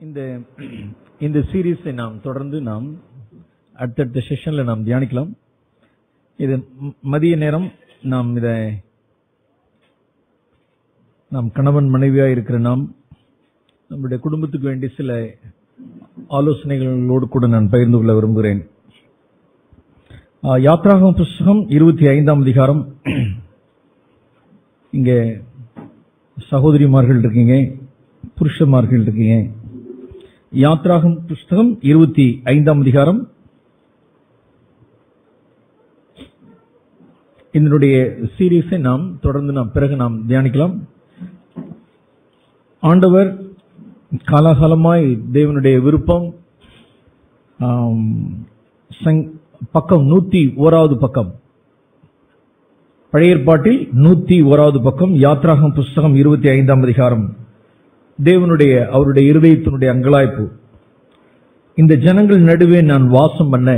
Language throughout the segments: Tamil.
இந்த இந்த சீரீஸை நாம் தொடர்ந்து நாம் அடுத்தடுத்த செஷனில் நாம் தியானிக்கலாம். இது மதிய நேரம். நாம் இதை நாம் கணவன் மனைவியாக இருக்கிற நாம் நம்முடைய குடும்பத்துக்கு வேண்டிய சில ஆலோசனைகளோடு கூட நான் பகிர்ந்து கொள்ள விரும்புகிறேன். ஆ, புஸ்தகம் இருபத்தி ஐந்தாம் அதிகாரம். இங்கே சகோதரிமார்கள் இருக்கீங்க புருஷமார்கள் இருக்கீங்க. யாத்ராகம் புஸ்தகம் இருபத்தி ஐந்தாம் அதிகாரம். இதனுடைய சீரீஸை நாம் தொடர்ந்து நாம் பிறகு நாம் தியானிக்கலாம். ஆண்டவர் காலாகாலமாய் தேவனுடைய விருப்பம் சங்- பக்கம் நூத்தி ஓராவது பக்கம். பழைய ஏற்பாட்டில் நூத்தி ஓராவது பக்கம் யாத்ராகம் புஸ்தகம் இருபத்தி ஐந்தாம் அதிகாரம். தேவனுடைய அவருடைய இருதயத்தினுடைய அங்கலாய்ப்பு. இந்த ஜனங்கள் நடுவே நான் வாசம் பண்ண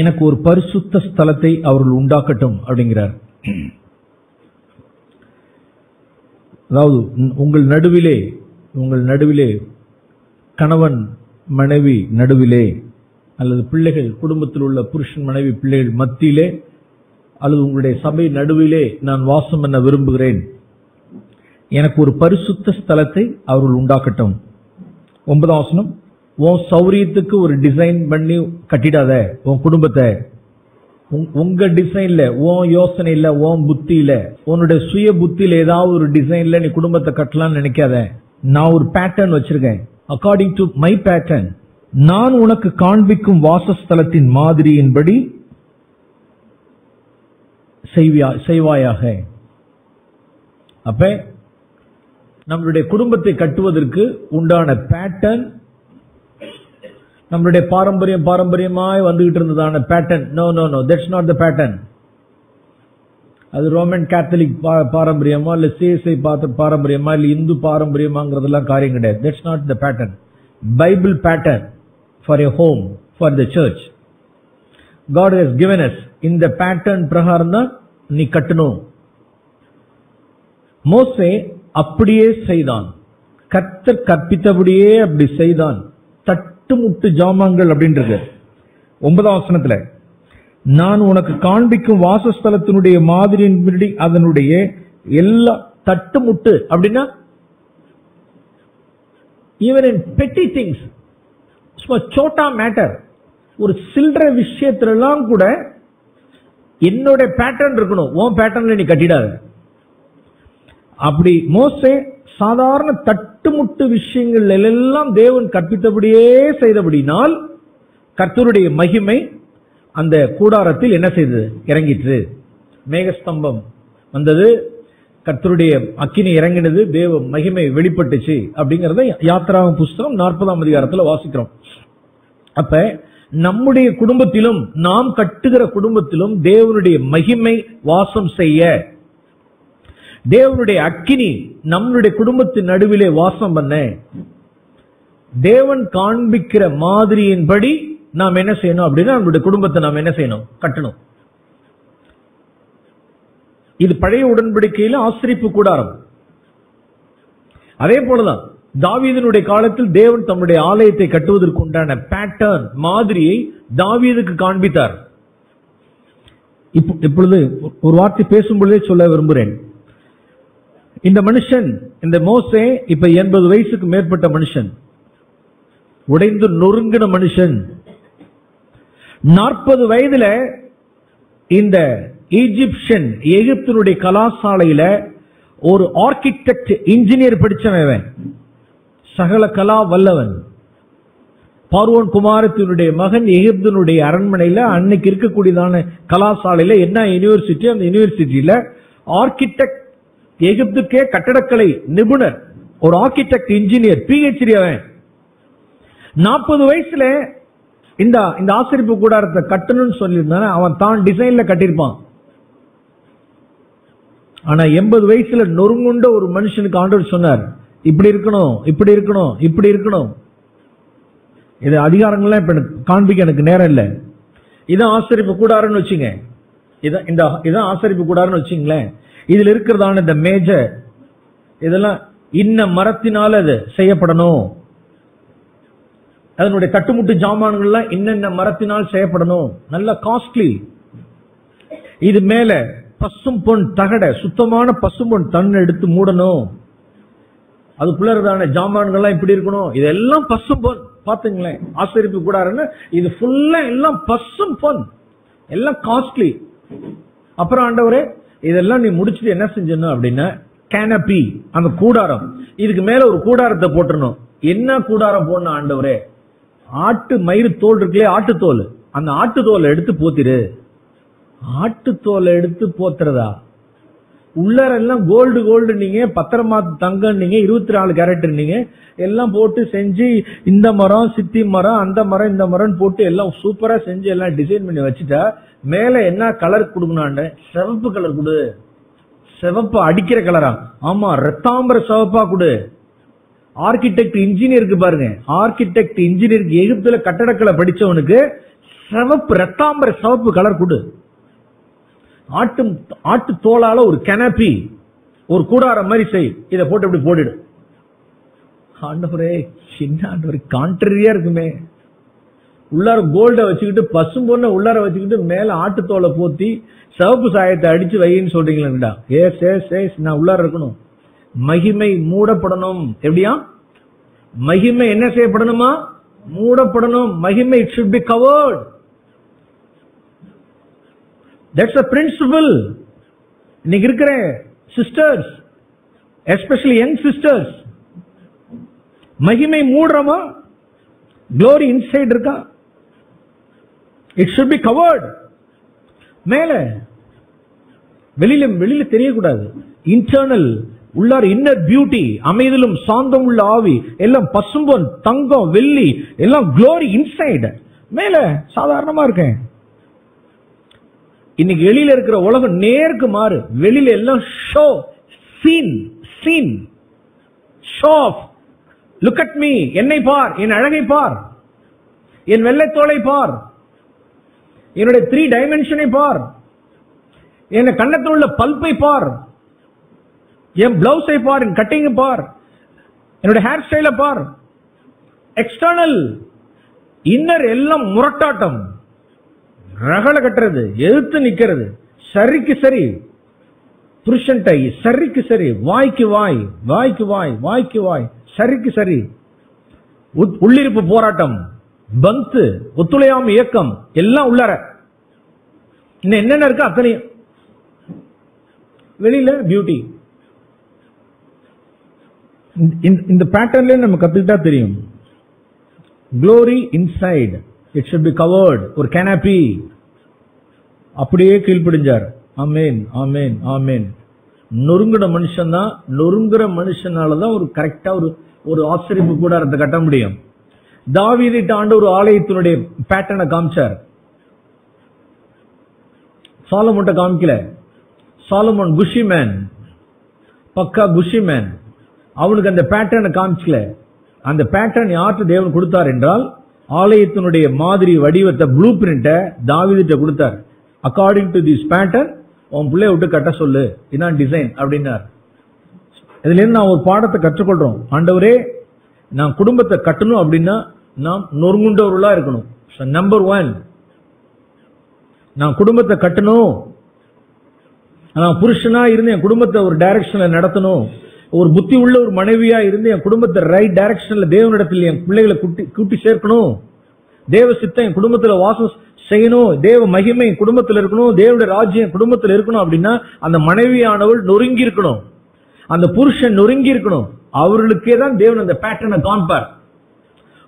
எனக்கு ஒரு பரிசுத்த ஸ்தலத்தை அவர்கள் உண்டாக்கட்டும் அப்படிங்கிறார். அதாவது உங்கள் நடுவிலே உங்கள் நடுவிலே கணவன் மனைவி நடுவிலே அல்லது பிள்ளைகள் குடும்பத்தில் உள்ள புருஷன் மனைவி பிள்ளைகள் மத்தியிலே அல்லது உங்களுடைய சபை நடுவிலே நான் வாசம் பண்ண விரும்புகிறேன். எனக்கு ஒரு பரிசுத்த ஸ்தலத்தை அவர்கள் உண்டாக்கட்டும். ஒன்பதாம் வசனம் உன் சௌரியத்துக்கு ஒரு டிசைன் பண்ணி கட்டிடாத உன் குடும்பத்தை. உங்- உங்க டிசைன்ல உன் யோசனையில உன் புத்தியில உன்னுடைய சுய புத்தியில ஏதாவது ஒரு டிசைன்ல நீ குடும்பத்தை கட்டலாம்னு நினைக்காத. நான் ஒரு பேட்டர்ன் வச்சிருக்கேன். அக்கார்டிங் டு மை பேட்டர்ன் நான் உனக்கு காண்பிக்கும் வாசஸ்தலத்தின் மாதிரியின்படி செய்வாயாக. அப்ப நம்மளுடைய குடும்பத்தை கட்டுவதற்கு உண்டான பேட்டர்ன் நம்மளுடைய பாரம்பரியம் பாரம்பரியமாய் வந்துகிட்டு இருந்ததான pattern no no no that's not the pattern அது ரோமன் கேத்தலிக் பா- பாரம்பரியமா இல்ல சிஎஸ்ஐ பாரம்பரியமா இல்ல இந்து பாரம்பரியமாங்கிறதெல்லாம் காரியம் கிடையாது. That's not the pattern Bible pattern for a home for the church God has given us இந்த பேட்டர்ன் பிரகாரம் தான் நீ கட்டணும். மோசே அப்படியே செய்தான். கத்த கற்பித்தபடியே அப்படி செய்தான். தட்டுமுட்டு ஜாமான்கள் அப்படின்றது. ஒன்பதாம் வசனத்துல நான் உனக்கு காண்பிக்கும் வாசஸ்தலத்தினுடைய மாதிரியின்படி அதனுடைய எல்லா தட்டுமுட்டு அப்படின்னா ஈவன் இன் பெட்டி திங்ஸ் சோட்டா மேட்டர் ஒரு சில்லற விஷயத்துலலாம் கூட என்னோட பேட்டர்ன் இருக்கணும். உன் பேட்டர்ன்ல நீ கட்டிடாது. அப்படி மோசே சாதாரண தட்டுமுட்டு விஷயங்கள் எல்லாம் தேவன் கற்பித்தபடியே செய்தபடினால் கர்த்தருடைய மகிமை அந்த கூடாரத்தில் என்ன செய்தது? இறங்கிற்று. மேகஸ்தம்பம் வந்தது. கர்த்தருடைய அக்கினி இறங்கினது. தேவ மகிமை வெளிப்பட்டுச்சு அப்படிங்கறத யாத்திராவும் புஸ்தகம் நாற்பதாம் அதிகாரத்துல வாசிக்கிறோம். அப்ப நம்முடைய குடும்பத்திலும் நாம் கட்டுகிற குடும்பத்திலும் தேவனுடைய மகிமை வாசம் செய்ய தேவனுடைய அக்கினி நம்மளுடைய குடும்பத்தின் நடுவிலே வாசம் பண்ண. தேவன் காண்பிக்கிற மாதிரியின்படி நாம் என்ன செய்யணும் அப்படின்னா நம்மளுடைய குடும்பத்தை நாம் என்ன செய்யணும்? கட்டணும். இது பழைய உடன்படிக்கையில ஆசிரிப்பு கூடாரம். அதே போலதான் தாவீதனுடைய காலத்தில் தேவன் தம்முடைய ஆலயத்தை கட்டுவதற்கு உண்டான பேட்டர்ன் மாதிரியை தாவீதுக்கு காண்பித்தார். இப்பொழுது ஒரு வார்த்தை பேசும்பொழுதே சொல்ல விரும்புகிறேன். இந்த மனுஷன் இந்த மோசே இப்ப எண்பது வயசுக்கு மேற்பட்ட மனுஷன். உடைந்து நொறுங்கின மனுஷன். நாற்பது வயதுல இந்த ஈஜிப்சியன் எகிப்தினுடைய கலாசாலையில ஒரு ஆர்கிடெக்ட் இன்ஜினியர் படிச்சவன் சகல கலா வல்லவன். பார்வோன் குமாரத்தினுடைய மகன் எகிப்தினுடைய அரண்மனையில அன்னைக்கு இருக்கக்கூடியதான கலாசாலையில என்ன யூனிவர்சிட்டி அந்த யூனிவர்சிட்டியில ஆர்கிடெக்ட் எகிப்துக்கே கட்டடக்கலை நிபுணர் ஒரு ஆர்கிடெக்ட் இன்ஜினியர் பிஹெச்டி அவன். நாற்பது வயசுல இந்த இந்த ஆசிரிப்பு கூடாரத்தை கட்டணும்னு சொல்லியிருந்தானே அவன் தான் டிசைன்ல கட்டியிருப்பான். ஆனா எண்பது வயசுல நொறுங்குண்ட ஒரு மனுஷனுக்கு ஆண்டவர் சொன்னார் இப்படி இருக்கணும் இப்படி இருக்கணும் இப்படி இருக்கணும். இது அதிகாரங்கள்லாம் இப்ப எனக்கு காண்பிக்க எனக்கு நேரம் இல்லை. இதான் ஆசிரிப்பு கூடாருன்னு வச்சுங்க. இதான் இந்த இதான் ஆசரிப்பு கூடாருன்னு வச்சுங்களேன். இதுல இருக்கிறதான இந்த மேஜர் இதெல்லாம் இன்ன மரத்தினால் அது செய்யப்படணும். அதனுடைய தட்டுமுட்டு ஜாமான்கள்லாம் இன்னென்ன மரத்தினால் செய்யப்படணும். நல்ல காஸ்ட்லி இது மேல பசும் பொன் தகட சுத்தமான பசும் பொன் தண்ணி எடுத்து மூடணும். அதுக்குள்ளதான ஜாமான்கள்லாம் இப்படி இருக்கணும். இதெல்லாம் பசும் பொன். பாத்துங்களேன் ஆசிரியப்பு கூடாருன்னு இது ஃபுல்லா எல்லாம் பசும் பொன். எல்லாம் காஸ்ட்லி அப்புறம் ஆண்டவரே இதெல்லாம் நீ முடிச்சுட்டு என்ன செஞ்சணும் அப்படின்னா கேனபி அந்த கூடாரம். இதுக்கு மேல ஒரு கூடாரத்தை போட்டுடணும் என்ன கூடாரம் போடணும் ஆண்டவரே? ஆட்டு மயிறு தோல் இருக்குல்லையே ஆட்டுத்தோல். அந்த ஆட்டுத்தோலை எடுத்து போத்திரு. ஆட்டுத்தோலை எடுத்து போத்துறதா? உள்ளார எல்லாம் கோல்டு கோல்டு நீங்க பத்திரமா தங்கம் நீங்க இருபத்தி நாலு கேரட் நீங்க எல்லாம் போட்டு செஞ்சு இந்த மரம் சித்தி மரம் அந்த மரம் இந்த மரம் போட்டு எல்லாம் சூப்பரா செஞ்சு எல்லாம் டிசைன் பண்ணி வச்சுட்டா மேல என்ன கலர் கொடுக்கணும் சிவப்பு கலர் கொடு. சிவப்பு அடிக்கிற கலரா ஆமா ரத்தாம்பர சிவப்பா கொடு. ஆர்கிடெக்ட் இன்ஜினியருக்கு பாருங்க. ஆர்கிடெக்ட் இன்ஜினியருக்கு எகிப்துல கட்டடக்கலை படிச்சவனுக்கு சிவப்பு ரத்தாம்பர சிவப்பு கலர் கொடு. ஆட்டு ஆட்டு தோளால ஒரு கெனப்பி ஒரு கூடாரம் மாதிரி செய். இதை போட்டு இப்படி போட்டுடு. ஆண்டவரே சின்ன ஆண்டவர் கான்ட்ரரியா இருக்குமே. உள்ளார கோல்ட வச்சுக்கிட்டு பசும் பொண்ணை உள்ளார வச்சுக்கிட்டு மேல ஆட்டுத்தோலை போத்தி சிவப்பு சாயத்தை அடிச்சு வையின்னு சொல்றீங்களா ஏஸ் ஏஸ் ஏஸ் நான் உள்ளார இருக்கணும். மகிமை மூடப்படணும். எப்படியா? மகிமை என்ன செய்யப்படணுமா? மூடப்படணும். மகிமை it should be covered that's a principle இன்னைக்கு இருக்கிற சிஸ்டர்ஸ் எஸ்பெஷலி யங் சிஸ்டர்ஸ் மகிமை மூடுறவா க்ளோரி இன்சைட் இருக்கா? இட் ஷுட் பி கவர்டு மேல வெளியில வெளியில தெரியக்கூடாது. இன்டர்னல் உள்ளார் இன்னர் பியூட்டி அமைதிலும் சாந்தம் உள்ள ஆவி எல்லாம் பசும்பொன் தங்கம் வெள்ளி எல்லாம் க்ளோரி இன்சைடு மேல சாதாரணமா இருக்கேன். இன்னைக்கு வெளியில இருக்கிற உலகம் நேருக்கு மாறு. வெளியில எல்லாம் show scene scene show look at me என்னை பார். என் அழகை பார். என் வெள்ளைத்தோலை பார். என்னுடைய த்ரீ டைமென்ஷனை பார். என் கண்ணத்தில் உள்ள பல்பை பார். என் பிளவுஸை பார். என் கட்டிங்கை பார். என்னோட ஹேர் ஸ்டைல பார். எக்ஸ்டர்னல் இன்னர் எல்லாம் முரட்டாட்டம். ரகலை கட்டுறது எழுத்து நிக்கிறது. சரிக்கு சரி புருஷன்டை சரிக்கு சரி வாய்க்கு வாய் வாய்க்கு வாய் வாய்க்கு வாய் சரிக்கு சரி. உட்- உள்ளிருப்பு போராட்டம் பந்து ஒத்துழையாமை இயக்கம் எல்லாம் உள்ளார. இன்னும் என்னென்ன இருக்கு அத்தனையும். வெளியில பியூட்டி இந்த பேட்டர்ன்ல நம்ம கத்துக்கிட்டா தெரியும். Glory inside it should be covered ஒரு கேனாப்பி அப்படியே கீழ்ப்படிஞ்சார். ஆமேன் ஆமேன் ஆமேன். நொறுங்குற மனுஷன் தான் நொறுங்குற மனுஷனால தான் ஒரு கரெக்டா ஒரு ஒரு ஆசிரியப்பு கூடாரத்தை கட்ட முடியும். தாவீதிட்ட ஆண்டு ஒரு ஆலயத்தினுடைய பேட்டர்னை காமிச்சார். சாலமோட்ட காமிக்கல. சாலமோன் குஷி மேன். பக்கா குஷி மேன். அவனுக்கு அந்த பேட்டர்னை காமிச்சல அந்த பேட்டர்ன் யார்கிட்ட தேவன் கொடுத்தார் என்றால் ஆலயத்தினுடைய மாதிரி வடிவத்தை ப்ளூ பிரிண்ட்டை தாவிதிட்ட கொடுத்தார். அக்கார்டிங் டு திஸ் பேட்டர்ன் உன் பிள்ளைய விட்டு கட்ட சொல்லு. இதான் டிசைன் அப்படின்னார். இதுல இருந்து நான் ஒரு பாடத்தை கற்றுக்கொள்றோம். ஆண்டவரே நான் குடும்பத்தை கட்டணும் அப்படின்னா நாம் நொறுங்குண்டவர்களா இருக்கணும். நம்பர் ஒன் நான் குடும்பத்தை கட்டணும். நான் புருஷனா இருந்து என் குடும்பத்தை ஒரு டைரக்ஷன்ல நடத்தணும். ஒரு புத்தி உள்ள ஒரு மனைவியா இருந்து என் குடும்பத்தை ரைட் டைரக்ஷன்ல தேவனிடத்தில் என் பிள்ளைகளை கூட்டி கூட்டி சேர்க்கணும். தேவ சித்தம் என் குடும்பத்துல வாசம் செய்யணும். தேவ மகிமை என் குடும்பத்துல இருக்கணும். தேவனுடைய ராஜ்யம் என் குடும்பத்துல இருக்கணும் அப்படின்னா அந்த மனைவியானவள் நொறுங்கி இருக்கணும். அந்த புருஷன் நொறுங்கி இருக்கணும். அவர்களுக்கே தான் தேவன் அந்த பேட்டர்னை காண்பார்.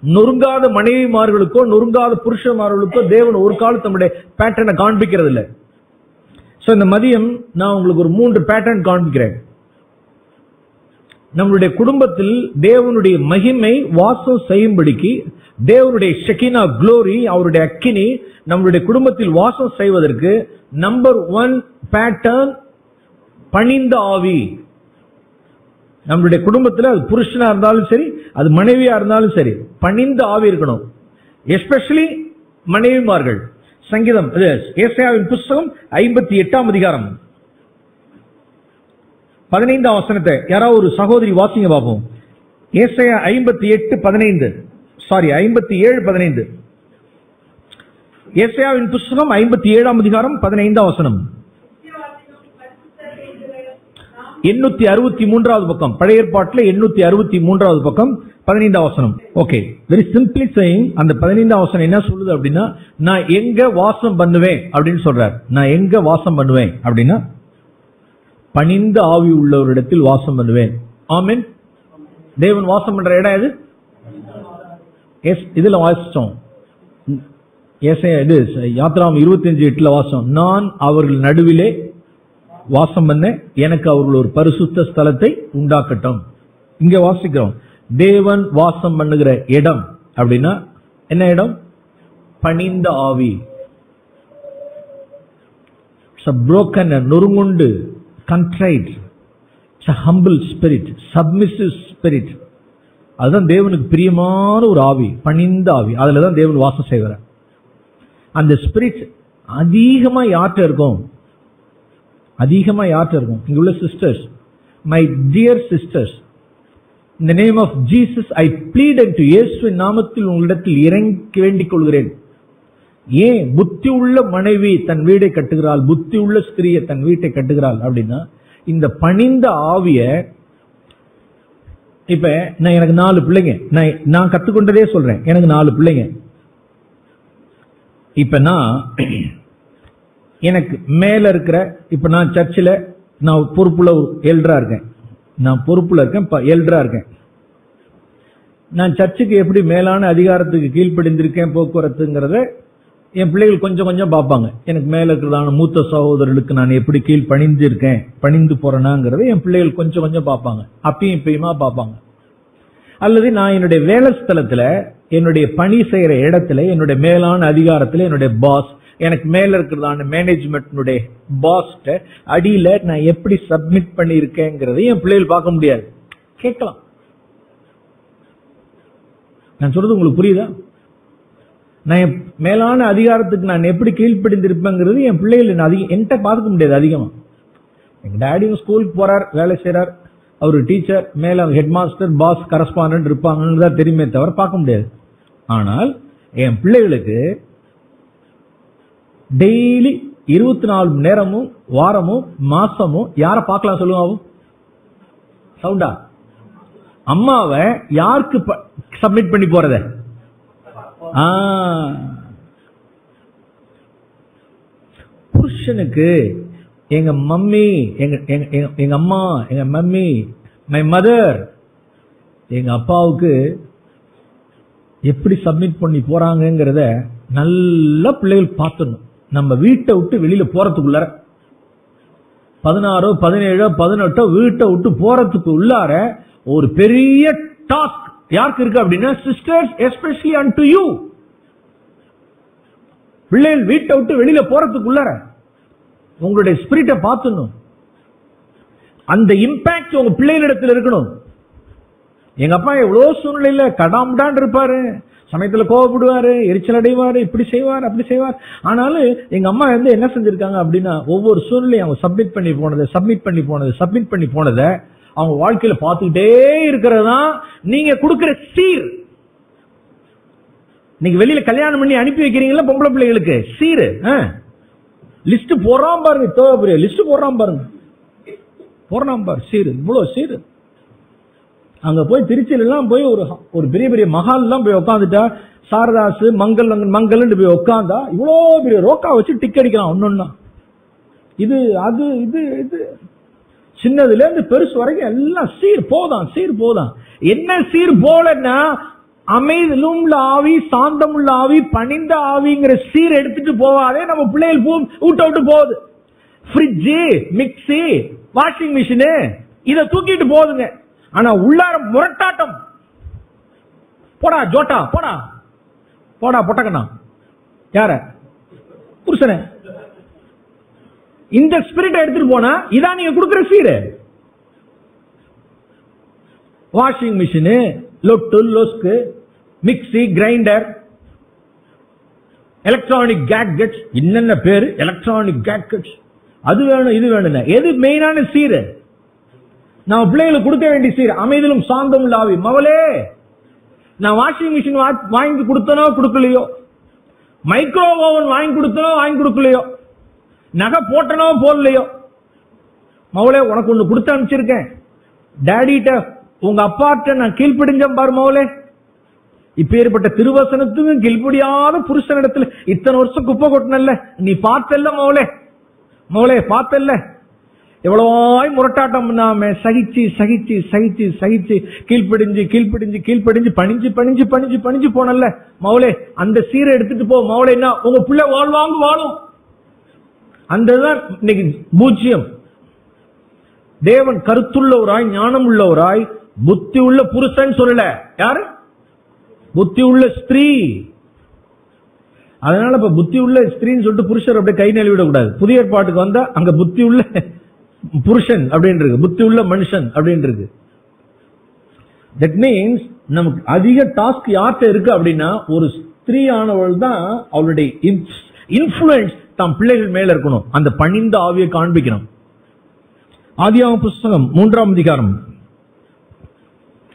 நொறுங்காத மனைவிமார்களுக்கோ நொறுங்காத புருஷன்மார்களுக்கோ தேவன் ஒரு காலம் தம்முடைய பேட்டர்னை காண்பிக்கிறது இல்லை ஸோ இந்த மதியம் நான் உங்களுக்கு ஒரு மூன்று பேட்டர்ன் காண்பிக்கிறேன். நம்மளுடைய குடும்பத்தில் தேவனுடைய மகிமை வாசம் செய்யும்படிக்கு தேவனுடைய ஷெகினா குளோரி அவருடைய அக்கினி நம்மளுடைய குடும்பத்தில் வாசம் செய்வதற்கு நம்பர் ஒன் பேட்டர்ன் பணிந்த ஆவி. நம்மளுடைய குடும்பத்தில் அது புருஷனா இருந்தாலும் சரி அது மனைவியா இருந்தாலும் சரி பணிந்த ஆவி இருக்கணும். எஸ்பெஷலி மனைவிமார்கள். சங்கீதம் இது புஸ்தகம் ஐம்பத்தி எட்டாம் அதிகாரம். பதினைந்தாம் வசனத்தை யாராவது ஒரு சகோதரி வாசிங்க பார்ப்போம். ஏசையா ஐம்பத்தி எட்டு பதினைந்து. சாரி ஐம்பத்தி ஏழு பதினைந்து. ஏசையாவின் புஸ்தகம் ஐம்பத்தி ஏழாம் அதிகாரம் பதினைந்தாம் வசனம். எண்ணூத்தி அறுபத்தி மூன்றாவது பக்கம். பழைய ஏற்பாட்டில் எண்ணூத்தி அறுபத்தி மூன்றாவது பக்கம் பதினைந்தாம் வசனம். ஓகே வெரி சிம்பிளி saying அந்த பதினைந்தாம் வசனம் என்ன சொல்லுது அப்படின்னா நான் எங்க வாசம் பண்ணுவேன்? அப்படின்னு சொல்றார். நான் எங்க வாசம் பண்ணுவேன்? அப்படின்னா பணிந்த ஆவி உள்ளவரிடத்தில் வாசம் பண்ணுவேன். ஆமீன். தேவன் வாசம் பண்ற இடம் எது? எஸ் இதுல வாசிச்சோம். ஏசாயா இது யாத்ராம் இருபத்தஞ்சு எட்டுல வாசம். நான் அவர்கள் நடுவிலே வாசம் பண்ண எனக்கு அவர்கள் ஒரு பரிசுத்த ஸ்தலத்தை உண்டாக்கட்டும். இங்க வாசிக்கிறோம். தேவன் வாசம் பண்ணுகிற இடம் அப்படின்னா என்ன இடம்? பணிந்த ஆவி. Broken நொறுங்குண்டு. Contrite humble spirit submissive spirit அதுதான் தேவனுக்கு பிரியமான ஒரு ஆவி பணிந்த ஆவி. அதில் தான் தேவன் வாசம் செய்வார். அந்த ஸ்பிரிட் அதிகமாக யார்கிட்ட இருக்கும்? அதிகமாக யார்கிட்ட இருக்கும்? இங்கே உள்ள சிஸ்டர்ஸ் மை டியர் சிஸ்டர்ஸ் இந்த name of Jesus I plead and to இயேசுவின் நாமத்தில் உங்களிடத்தில் இறங்கி வேண்டிக் கொள்கிறேன். ஏன் புத்தி உள்ள மனைவி தன் வீடை கட்டுகிறாள் புத்தி உள்ள ஸ்திரியை தன் வீட்டை கட்டுகிறாள் அப்படின்னா இந்த பணிந்த ஆவிய இப்ப நான் எனக்கு நாலு பிள்ளைங்க நான் நான் கத்துக்கொண்டதே சொல்றேன் எனக்கு நாலு பிள்ளைங்க. இப்ப நான் எனக்கு மேல இருக்கிற இப்ப நான் சர்ச்சில் நான் பொறுப்புல எல்டரா இருக்கேன். நான் பொறுப்புல இருக்கேன் எல்டரா இருக்கேன். நான் சர்ச்சுக்கு எப்படி மேலான அதிகாரத்துக்கு கீழ்ப்படிந்திருக்கேன் போக்குவரத்துங்கிறத என் பிள்ளைகள் கொஞ்சம் கொஞ்சம் பார்ப்பாங்க. எனக்கு மேல இருக்கிறதான மூத்த சகோதரர்களுக்கு நான் எப்படி கீழ் பணிந்து இருக்கேன் பணிந்து போறேனாங்கிறத என் பிள்ளைகள் கொஞ்சம் கொஞ்சம் பார்ப்பாங்க. அப்பயும் இப்பயுமா பார்ப்பாங்க. அல்லது நான் என்னுடைய வேலை ஸ்தலத்துல என்னுடைய பணி செய்யற இடத்துல என்னுடைய மேலான அதிகாரத்துல என்னுடைய பாஸ் எனக்கு மேல இருக்கிறதான மேனேஜ்மெண்ட்னுடைய பாஸ்ட அடியில நான் எப்படி சப்மிட் பண்ணி என் பிள்ளைகள் பார்க்க முடியாது. கேட்கலாம். நான் சொல்றது உங்களுக்கு புரியுதா? நான் என் மேலான அதிகாரத்துக்கு நான் எப்படி கீழ்ப்படிந்திருப்பேங்கிறது என் பிள்ளைகள் என்ன அதிகம் என்கிட்ட பார்க்க முடியாது அதிகமா. எங்க டேடியும் ஸ்கூலுக்கு போறார் வேலை செய்யறார் அவர் டீச்சர் மேல ஹெட் மாஸ்டர் பாஸ் கரஸ்பாண்டன்ட் இருப்பாங்கன்னு தான் தெரியுமே தவிர பார்க்க முடியாது. ஆனால் என் பிள்ளைகளுக்கு டெய்லி இருபத்தி நாலு மணி நேரமும் வாரமும் மாசமும் யாரை பார்க்கலாம் சொல்லுவாவும் சவுண்டா? அம்மாவை யாருக்கு சப்மிட் பண்ணி போறத? புருஷனுக்கு எங்க மம்மி எங்க எங்க- அம்மா எங்க மம்மி மை மதர் எங்க அப்பாவுக்கு எப்படி சப்மிட் பண்ணி போறாங்கிறத நல்ல பிள்ளைகள் பார்த்துடணும். நம்ம வீட்டை விட்டு வெளியில போறதுக்குள்ளார பதினாறோ பதினேழோ பதினெட்டோ வீட்டை விட்டு போறதுக்கு உள்ளார ஒரு பெரிய டாஸ்க் யாருக்கு இருக்கு அப்படின்னா sisters especially unto you பிள்ளைகள் வீட்டை விட்டு வெளியில போறதுக்குள்ளார உங்களுடைய ஸ்பிரிட்டை பார்த்துணும் அந்த இம்பாக்ட் உங்க பிள்ளைகளிடத்தில் இருக்கணும். எங்க அப்பா எவ்வளோ சூழ்நிலையில கடாம்டான் இருப்பாரு. சமயத்துல கோவப்படுவாரு எரிச்சல் அடைவாரு இப்படி செய்வார் அப்படி செய்வார். ஆனாலும் எங்க அம்மா வந்து என்ன செஞ்சிருக்காங்க அப்படின்னா ஒவ்வொரு சூழ்நிலையும் அவங்க சப்மிட் பண்ணி போனதை சப்மிட் பண்ணி போனது சப்மிட் பண்ணி போனதை அவங்க வாழ்க்கையில பார்த்துக்கிட்டே இருக்கிறது தான் நீங்க கொடுக்கிற சீர். நீங்க வெளியில கல்யாணம் பண்ணி அனுப்பி வைக்கிறீங்களா பொம்பளை பிள்ளைகளுக்கு சீரு. லிஸ்ட் போடுறான் பாருங்க தேவைப்பரிய லிஸ்ட் போடுறான் பாருங்க. போடுறான் பாரு சீரு. இவ்வளவு சீரு. அங்க போய் திருச்சியில எல்லாம் போய் ஒரு ஒரு பெரிய பெரிய மகால் எல்லாம் போய் உட்காந்துட்டா சாரதாஸ் மங்கள் மங்கல்னு போய் உட்காந்தா இவ்வளோ பெரிய ரோக்கா வச்சு டிக் அடிக்கலாம் ஒன்னொன்னா இது அது இது இது. சின்னதுல இருந்து பெருசு வரைக்கும் எல்லாம் சீர் போதான் சீர் போதான். என்ன சீர் போலன்னா அமைதிலுள்ள ஆவி சாந்தமுள்ள ஆவி பணிந்த ஆவிங்கிற சீர் எடுத்துட்டு போவாதே நம்ம பிள்ளைகள் பூ விட்டு விட்டு போகுது. ஃப்ரிட்ஜு மிக்சி வாஷிங் மிஷினு இதை தூக்கிட்டு போகுதுங்க. ஆனா உள்ளார முரட்டாட்டம். போடா ஜோட்டா போடா. போடா பொட்டக்கண்ணா. யார? புருஷனே. இந்த ஸ்பிரிட் எடுத்துட்டு போனா இதான் நீங்க கொடுக்குற சீரு வாஷிங் மிஷினு லொட்டு லொஸ்கு மிக்சி கிரைண்டர் எலக்ட்ரானிக் கேட்கெட்ஸ் என்னென்ன பேர்? எலக்ட்ரானிக் கேட்கெட்ஸ் அது வேணும் இது வேணும் எது மெயினான சீரு நம்ம பிள்ளைகளுக்கு கொடுக்க வேண்டிய சீர் அமைதியிலும் சாந்தம் உள்ள மவளே நான் வாஷிங் மிஷின் வாங்கி கொடுத்தனோ கொடுக்கலையோ? மைக்ரோ ஓவன் வாங்கி கொடுத்தனோ வாங்கி கொடுக்கலையோ? நகை போட்டனோ போடலையோ? மௌளே உனக்கு ஒண்ணு கொடுத்து அனுப்பிச்சிருக்கேன். டேடிட்ட உங்க அப்பாட்ட நான் கீழ்ப்படிஞ்சேன் பாரு மவளே இப்பேற்பட்ட திருவசனத்துக்கும் கீழ்ப்படியாத புருஷனிடத்துல இத்தனை வருஷம் குப்பை கொட்டினல்ல. நீ பார்த்தல்ல மௌளே மௌளே பார்த்தல்ல? எவ்வளவாய் முரட்டாட்டம் பண்ணாம சகிச்சு சகிச்சு சகிச்சு சகிச்சு கீழ்ப்பிடிஞ்சு கீழ்ப்பிடிஞ்சு கீழ்ப்பிடிஞ்சு பணிஞ்சு பணிஞ்சு பணிஞ்சு பணிஞ்சு போனல்ல. மௌளே அந்த சீரை எடுத்துட்டு போ. மவளே என்ன? உங்க பிள்ளை வாழ்வாங்க வாழும். அந்த தான் இன்னைக்கு பூஜ்யம். தேவன் கருத்துள்ளவராய் ஞானம் உள்ளவராய் புத்தி உள்ள புருஷன் சொல்லல. யாரு? புத்தி உள்ள ஸ்திரீ. அதனால இப்ப புத்தி உள்ள ஸ்திரீன்னு சொல்லிட்டு புருஷர் அப்படியே கை நழுவிட கூடாது. புதிய ஏற்பாட்டுக்கு வந்தா அங்க புத்தி உள்ள புருஷன் அப்படின்றது இருக்கு. புத்தி உள்ள மனுஷன் அப்படின்னு இருக்கு. தட் மீன்ஸ் நமக்கு அதிக டாஸ்க் யார்கிட்ட இருக்கு அப்படின்னா ஒரு ஸ்திரீ ஆனவள் தான் அவளுடைய இன்ஃபுளுன்ஸ் தம் பிள்ளைகள் மேல இருக்கணும். அந்த பணிந்த ஆவியை காண்பிக்கணும். ஆதியாகம் புஸ்தகம் மூன்றாம் அதிகாரம்.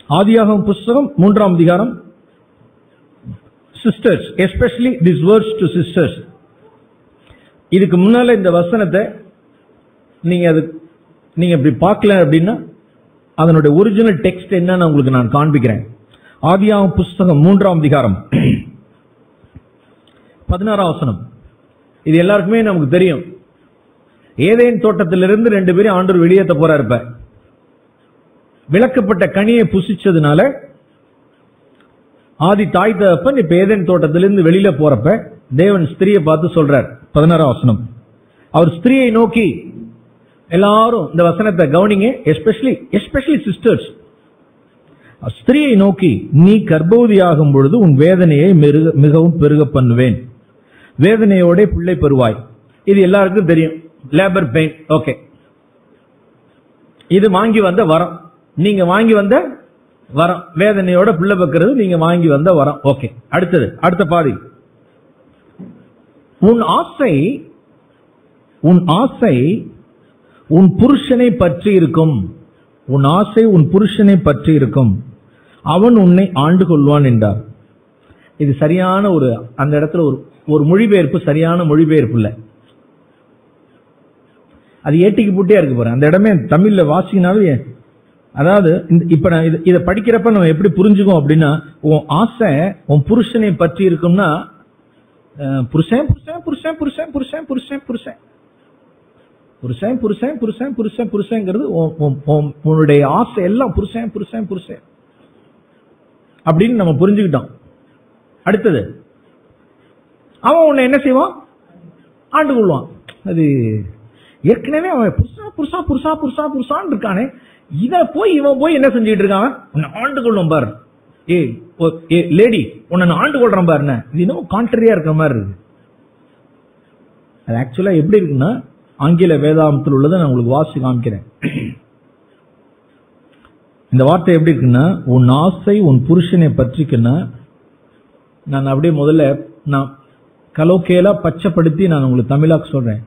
ஆதியாகம் புஸ்தகம் மூன்றாம் அதிகாரம். Sisters especially this words to sisters இதுக்கு முன்னால இந்த வசனத்தை நீங்க அது நீங்க இப்படி பார்க்கல அப்படின்னா அதனுடைய ஒரிஜினல் டெக்ஸ்ட் என்னன்னு உங்களுக்கு நான் காண்பிக்கிறேன். ஆதியாகம் புஸ்தகம் மூன்றாம் அதிகாரம். பதினாறாம் வசனம். இது எல்லாருக்குமே நமக்கு தெரியும். ஏதேன் தோட்டத்திலிருந்து ரெண்டு பேரும் ஆண்டவர் வெளியேற்ற போறாரு விளக்கப்பட்ட கனியை புசிச்சதுனால ஆதி தாய் தகப்பன் இப்ப ஏதேன் தோட்டத்திலிருந்து வெளியில போறப்ப தேவன் ஸ்திரியை பார்த்து சொல்றார். பதினாறாம் வசனம். அவர் ஸ்திரியை நோக்கி எல்லாரும் இந்த வசனத்தை கவனிங்க எஸ்பெஷலி எஸ்பெஷலி சிஸ்டர்ஸ் ஸ்திரியை நோக்கி நீ கர்ப்பவதியாகும் பொழுது உன் வேதனையை மிகவும் பெருக பண்ணுவேன். வேதனையோட பிள்ளை பெறுவாய். இது எல்லாருக்கும் தெரியும். லேபர் பெயின் ஓகே இது வாங்கி வந்த வரம். நீங்க வாங்கி வந்த வரம். வேதனையோட பிள்ளை பெக்கிறது நீங்க வாங்கி வந்த வரம். ஓகே அடுத்தது அடுத்த பாதி. உன் ஆசை உன் ஆசை உன் புருஷனை பற்றி இருக்கும். உன் ஆசை உன் புருஷனை பற்றி இருக்கும். அவன் உன்னை ஆண்டு கொள்வான் என்றார். இது சரியான ஒரு அந்த இடத்துல ஒரு ஒரு மொழிபெயர்ப்பு சரியான மொழிபெயர்ப்பு இல்லை அது ஏட்டிக்கு பூட்டியா இருக்கு பாரு அந்த இடமே தமிழ்ல வாசிக்கினாலும் அதாவது இந்த- இப்ப நான் இது- இதை படிக்கிறப்ப நம்ம எப்படி புரிஞ்சுக்கோம் அப்படின்னா உன் ஆசை உன் புருஷனை பற்றி இருக்கும்னா புருஷன் புருஷன் புருஷன் புருஷன் புருஷன் புருஷன் புருஷன். புருஷன் புருஷன் புருஷன் புருஷன் புருஷங்கிறது உன்னுடைய ஆசை எல்லாம் புருஷன் புருஷன் புருஷன். அப்படின்னு நம்ம புரிஞ்சுக்கிட்டோம். அடுத்தது அவன் உன்னை என்ன செய்வான்? ஆண்டு கொள்வான். அது ஏற்கனவே அவன் புருஷா புருஷா புருஷா புருஷா புருஷான்னு இருக்கானே. இதை போய் இவன் போய் என்ன செஞ்சுட்டு இருக்கான்? உன்னை ஆண்டு கொள்ளும் பாரு. ஏ ஏ லேடி உன்னை நான் ஆண்டு கொள்றேன் பாருண்ணே இது இன்னும் கான்ட்ரரியா இருக்கிற மாதிரி இருக்கு. அது ஆக்சுவலா எப்படி இருக்குன்னா ஆங்கில வேதாந்தத்தில் உள்ளதை நான் உங்களுக்கு வாசி காமிக்கிறேன். இந்த வார்த்தை எப்படி இருக்குன்னா உன் ஆசை உன் புருஷனை பற்றிக்குன்னா நான் அப்படியே முதல்ல நான் கலோக்கேலா பச்சைப்படுத்தி நான் உங்களுக்கு தமிழாக்க சொல்றேன்.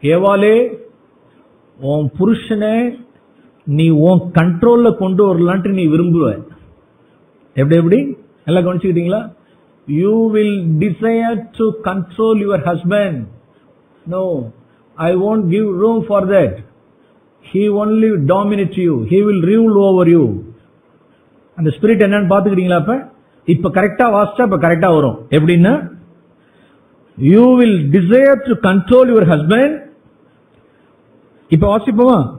ஏவாலே உன் புருஷனை நீ உன் கண்ட்ரோல்ல கொண்டு வரலான்ட்டு நீ விரும்புவ. எப்படி எப்படி? நல்லா கவனிச்சுக்கிட்டீங்களா? You will desire to control your husband no I won't give room for that he only dominate you he will rule over you அந்த ஸ்பிரிட் என்னன்னு பாத்துக்கிட்டீங்களா இப்ப இப்ப கரெக்டா வாசிச்சா இப்ப கரெக்டா வரும். எப்படின்னா you will desire to control your husband இப்ப வாசிப்போமா?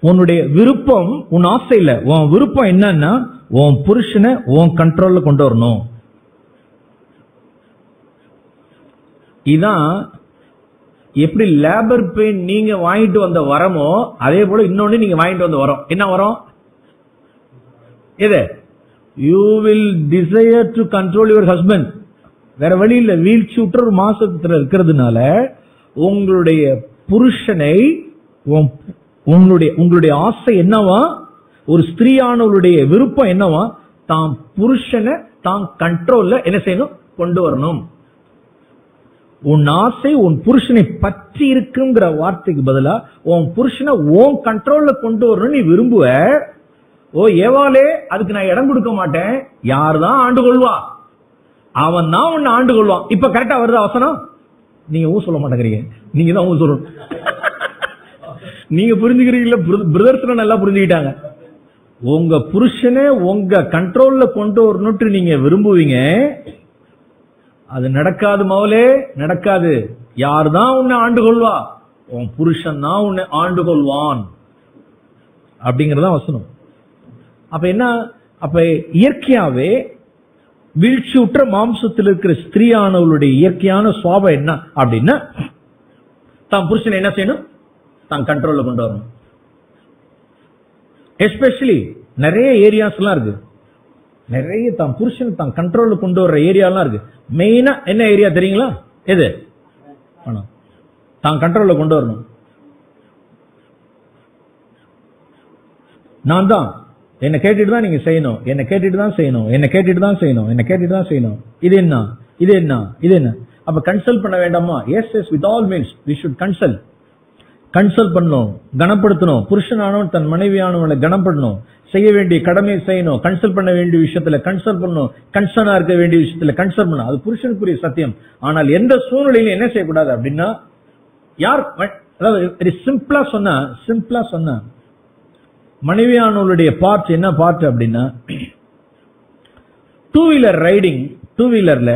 உன்னுடைய விருப்பம் உன் ஆசை இல்ல. உன் விருப்பம் என்னன்னா உன் புருஷனை உன் கண்ட்ரோல்ல கொண்டு வரணும். இதான் எப்படி லேபர் பெயின் நீங்க வாங்கிட்டு வந்த வரமோ அதே போல இன்னொன்னு நீங்க வாங்கிட்டு வந்த வரம். என்ன வரம்? எது? You will desire to control your husband வேற வழியில இல்ல. வீழ்ச்சி விட்டுற ஒரு மாசத்துல இருக்கிறதுனால உங்களுடைய புருஷனை உன்- உங்களுடைய உங்களுடைய ஆசை என்னவா? ஒரு ஸ்திரீயானவளுடைய விருப்பம் என்னவா? தாம் புருஷனை தான் கண்ட்ரோல்ல என்ன செய்யணும்? கொண்டு வரணும். உன் ஆசை உன் புருஷனை பற்றி இருக்குங்கிற வார்த்தைக்கு பதிலா உன் புருஷனை உன் கண்ட்ரோல்ல கொண்டு வரணும் நீ விரும்புவ. ஓ ஏவாலே அதுக்கு நான் இடம் கொடுக்க மாட்டேன். யார் தான் ஆண்டு கொள்வா? அவன் தான் உன்னை ஆண்டு கொள்வான். இப்ப கரெக்டா வருது அவசரம் நீங்க ஊ சொல்ல மாட்டேங்கிறீங்க. நீங்க தான் ஊ சொல்லணும். நீங்க புரிஞ்சுக்கிறீங்களா பிரதர்ஸ் நல்லா புரிஞ்சுக்கிட்டாங்க. உங்க புருஷனை உங்க கண்ட்ரோல்ல கொண்டு வரணுட்டு நீங்க விரும்புவீங்க. அது நடக்காது மவுலே நடக்காது. யார் தான் உன்னை ஆண்டு கொள்வா? உன் புருஷன் தான் உன்னை ஆண்டு கொள்வான். அப்படிங்கறதான் வசனம். அப்ப என்ன அப்ப இயற்கையாவே வீழ்ச்சியுற்ற மாம்சத்தில் இருக்கிற ஸ்திரீயானவளுடைய இயற்கையான சுவாபம் என்ன அப்படின்னா தான் புருஷனை என்ன செய்யணும்? தான் கண்ட்ரோல்ல கொண்டு வரணும். எஸ்பெஷலி நிறைய ஏரியாஸ் எல்லாம் இருக்கு. நிறைய தான் புருஷன் தான் கண்ட்ரோல்ல கொண்டு வர்ற ஏரியாலாம் இருக்கு. மெயினா என்ன ஏரியா தெரியுங்களா? எது? பணம் தான் கண்ட்ரோல்ல கொண்டு வரணும். நான் தான் என்ன கேட்டுட்டு தான் நீங்க செய்யணும். என்ன கேட்டுட்டு தான் செய்யணும். என்ன கேட்டுட்டு தான் செய்யணும். என்ன கேட்டுட்டு தான் செய்யணும். இது என்ன? இது என்ன? இது என்ன? அப்ப கன்சல்ட் பண்ண வேண்டாமா? Yes yes with all means we should consult consult பண்ணணும். கனப்படுத்தணும். புருஷனானவன் தன் மனைவியானவனை கனப்படணும் செய்ய வேண்டிய கடமையை செய்யணும். கன்சல்ட் பண்ண வேண்டிய விஷயத்துல கன்சல்ட் பண்ணணும். கன்சர்னா இருக்க வேண்டிய விஷயத்துல கன்சல்ட் பண்ணணும். அது புருஷனுக்குரிய சத்தியம். ஆனால் எந்த சூழ்நிலையிலும் என்ன செய்யக்கூடாது அப்படின்னா யார் அதாவது சிம்பிளா சொன்னா சிம்பிளா சொன்னா மனைவியானவளுடைய பார்ட் என்ன பார்ட் அப்படின்னா டூ வீலர் ரைடிங் டூ வீலர்ல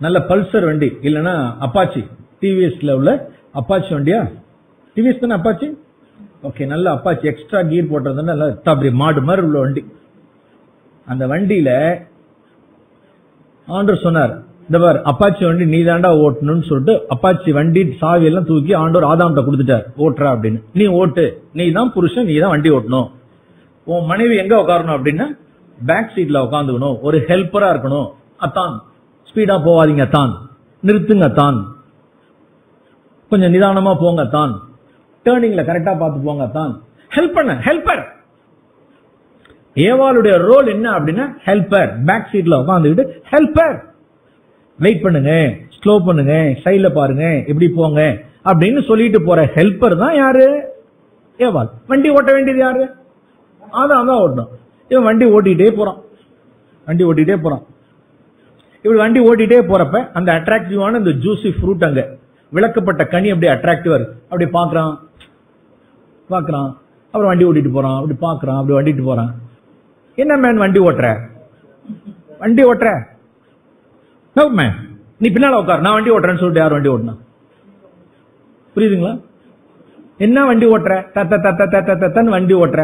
நல்ல பல்சர் வண்டி இல்லைன்னா அப்பாச்சி டிவிஎஸ்ல உள்ள அப்பாச்சி வண்டியா? டிவிஎஸ் தானே அப்பாச்சி ஓகே நல்ல அப்பாச்சி எக்ஸ்ட்ரா கீர் போட்டது நல்ல அப்படி மாடு மாதிரி உள்ள வண்டி. அந்த வண்டியில ஆண்டர் சொன்னார் இந்த பார் அப்பாச்சி வண்டி நீ தாண்டா ஓட்டணும்னு சொல்லிட்டு அப்பாச்சி வண்டி சாவி எல்லாம் தூக்கி ஆண்டோர் ஆதாம்கிட்ட கொடுத்துட்டார். ஓட்டுறா அப்படின்னு. நீ ஓட்டு. நீ தான் புருஷன் நீ தான் வண்டி ஓட்டணும். உன் மனைவி எங்க உட்காரணும் அப்படின்னா பேக் சீட்ல உட்காந்துக்கணும். ஒரு ஹெல்ப்பரா இருக்கணும். அத்தான். ஸ்பீடா போவாதீங்க தான் நிறுத்துங்க தான் கொஞ்சம் நிதானமா போங்க தான் டேர்னிங்ல கரெக்டா பார்த்து போங்க தான் ஹெல்ப் பண்ண ஹெல்ப்பர் ஏவாளுடைய ரோல் என்ன அப்படின்னா ஹெல்ப்பர் பேக் சீட்ல உட்காந்துக்கிட்டு ஹெல்ப்பர் வெயிட் பண்ணுங்க ஸ்லோ பண்ணுங்க சைட்ல பாருங்க எப்படி போங்க அப்படின்னு சொல்லிட்டு போற ஹெல்ப்பர் தான் யாரு? ஏவாள். வண்டி ஓட்ட வேண்டியது யாரு? அதான் அதான் ஓட்டணும். இவன் வண்டி ஓட்டிகிட்டே போறான். வண்டி ஓட்டிகிட்டே போறான். இப்படி வண்டி ஓட்டிகிட்டே போறப்ப அந்த அட்ராக்டிவான இந்த ஜூசி ஃப்ரூட் அங்க விளக்கப்பட்ட கனி அப்படியே அட்ராக்டிவா இருக்கு. அப்படி பாக்குறான் பாக்குறான் அப்புறம் வண்டி ஓட்டிட்டு போறான். அப்படி பாக்குறான் அப்படி வண்டிட்டு போறான். என்ன மேன் வண்டி ஓட்டுற? வண்டி ஓட்டுற? நோ நீ பின்னால உட்கார். நான் வண்டி ஓட்டுறேன்னு சொல்லிட்டு யார் வண்டி ஓட்டினா? புரியுதுங்களா? என்ன வண்டி ஓட்டுற? தத்த தத்த தத்த தத்தன்னு வண்டி ஓட்டுற.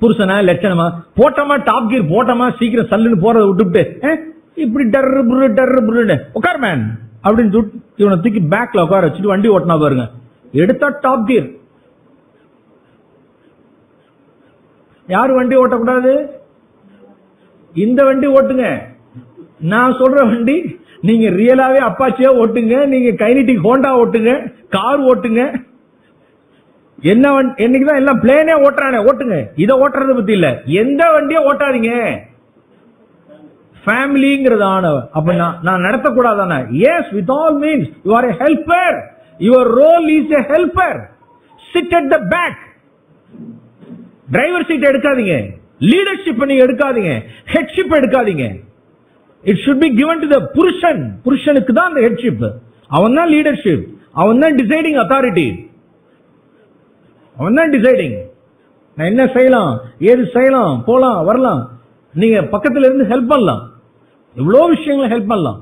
புருஷனா லட்சணமா? போட்டோமா டாப் கீர் போட்டோமா சீக்கிரம் சல்லுன்னு போறதை விட்டுவிட்டு இப்படி டர்ரு புரு டர்ரு புருன்னு உட்கார் மேன் அப்படின்னு இவனை தூக்கி பேக்ல உட்கார வச்சுட்டு வண்டி ஓட்டினா பாருங்க. எடுத்தா டாப் கீர் யாரு வண்டி ஓட்டக்கூடாது? இந்த வண்டி ஓட்டுங்க. நான் சொல்ற வண்டி நீங்க ரியலாவே அப்பாச்சியா ஓட்டுங்க நீங்க கைனிட்டிக் ஹோண்டா ஓட்டுங்க கார் ஓட்டுங்க. என்ன வண்டி என்னைக்குதான் எல்லாம் பிளேனே ஓட்டுறானே ஓட்டுங்க. இதை ஓட்டுறத பத்தி இல்ல. எந்த வண்டியை ஓட்டாதீங்க. ஃபேமிலிங்கிறதான அப்ப நான் நான் நடத்தக்கூடாதானே? Yes with all means you are a helper your role is a helper sit at the back driver seat எடுக்காதீங்க. லீடர்ஷிப் நீங்க எடுக்காதீங்க. ஹெட்ஷிப் எடுக்காதீங்க. It should be given to the புருஷன் புருஷனுக்கு தான் அந்த ஹெட்ஷிப் அவன் தான் லீடர்ஷிப் அவன் தான் டிசைடிங் அத்தாரிட்டி அவன் தான் டிசைடிங் நான் என்ன செய்யலாம்? ஏது செய்யலாம்? போலாம் வரலாம். நீங்க பக்கத்துல இருந்து ஹெல்ப் பண்ணலாம். எவ்வளோ விஷயங்களை ஹெல்ப் பண்ணலாம்.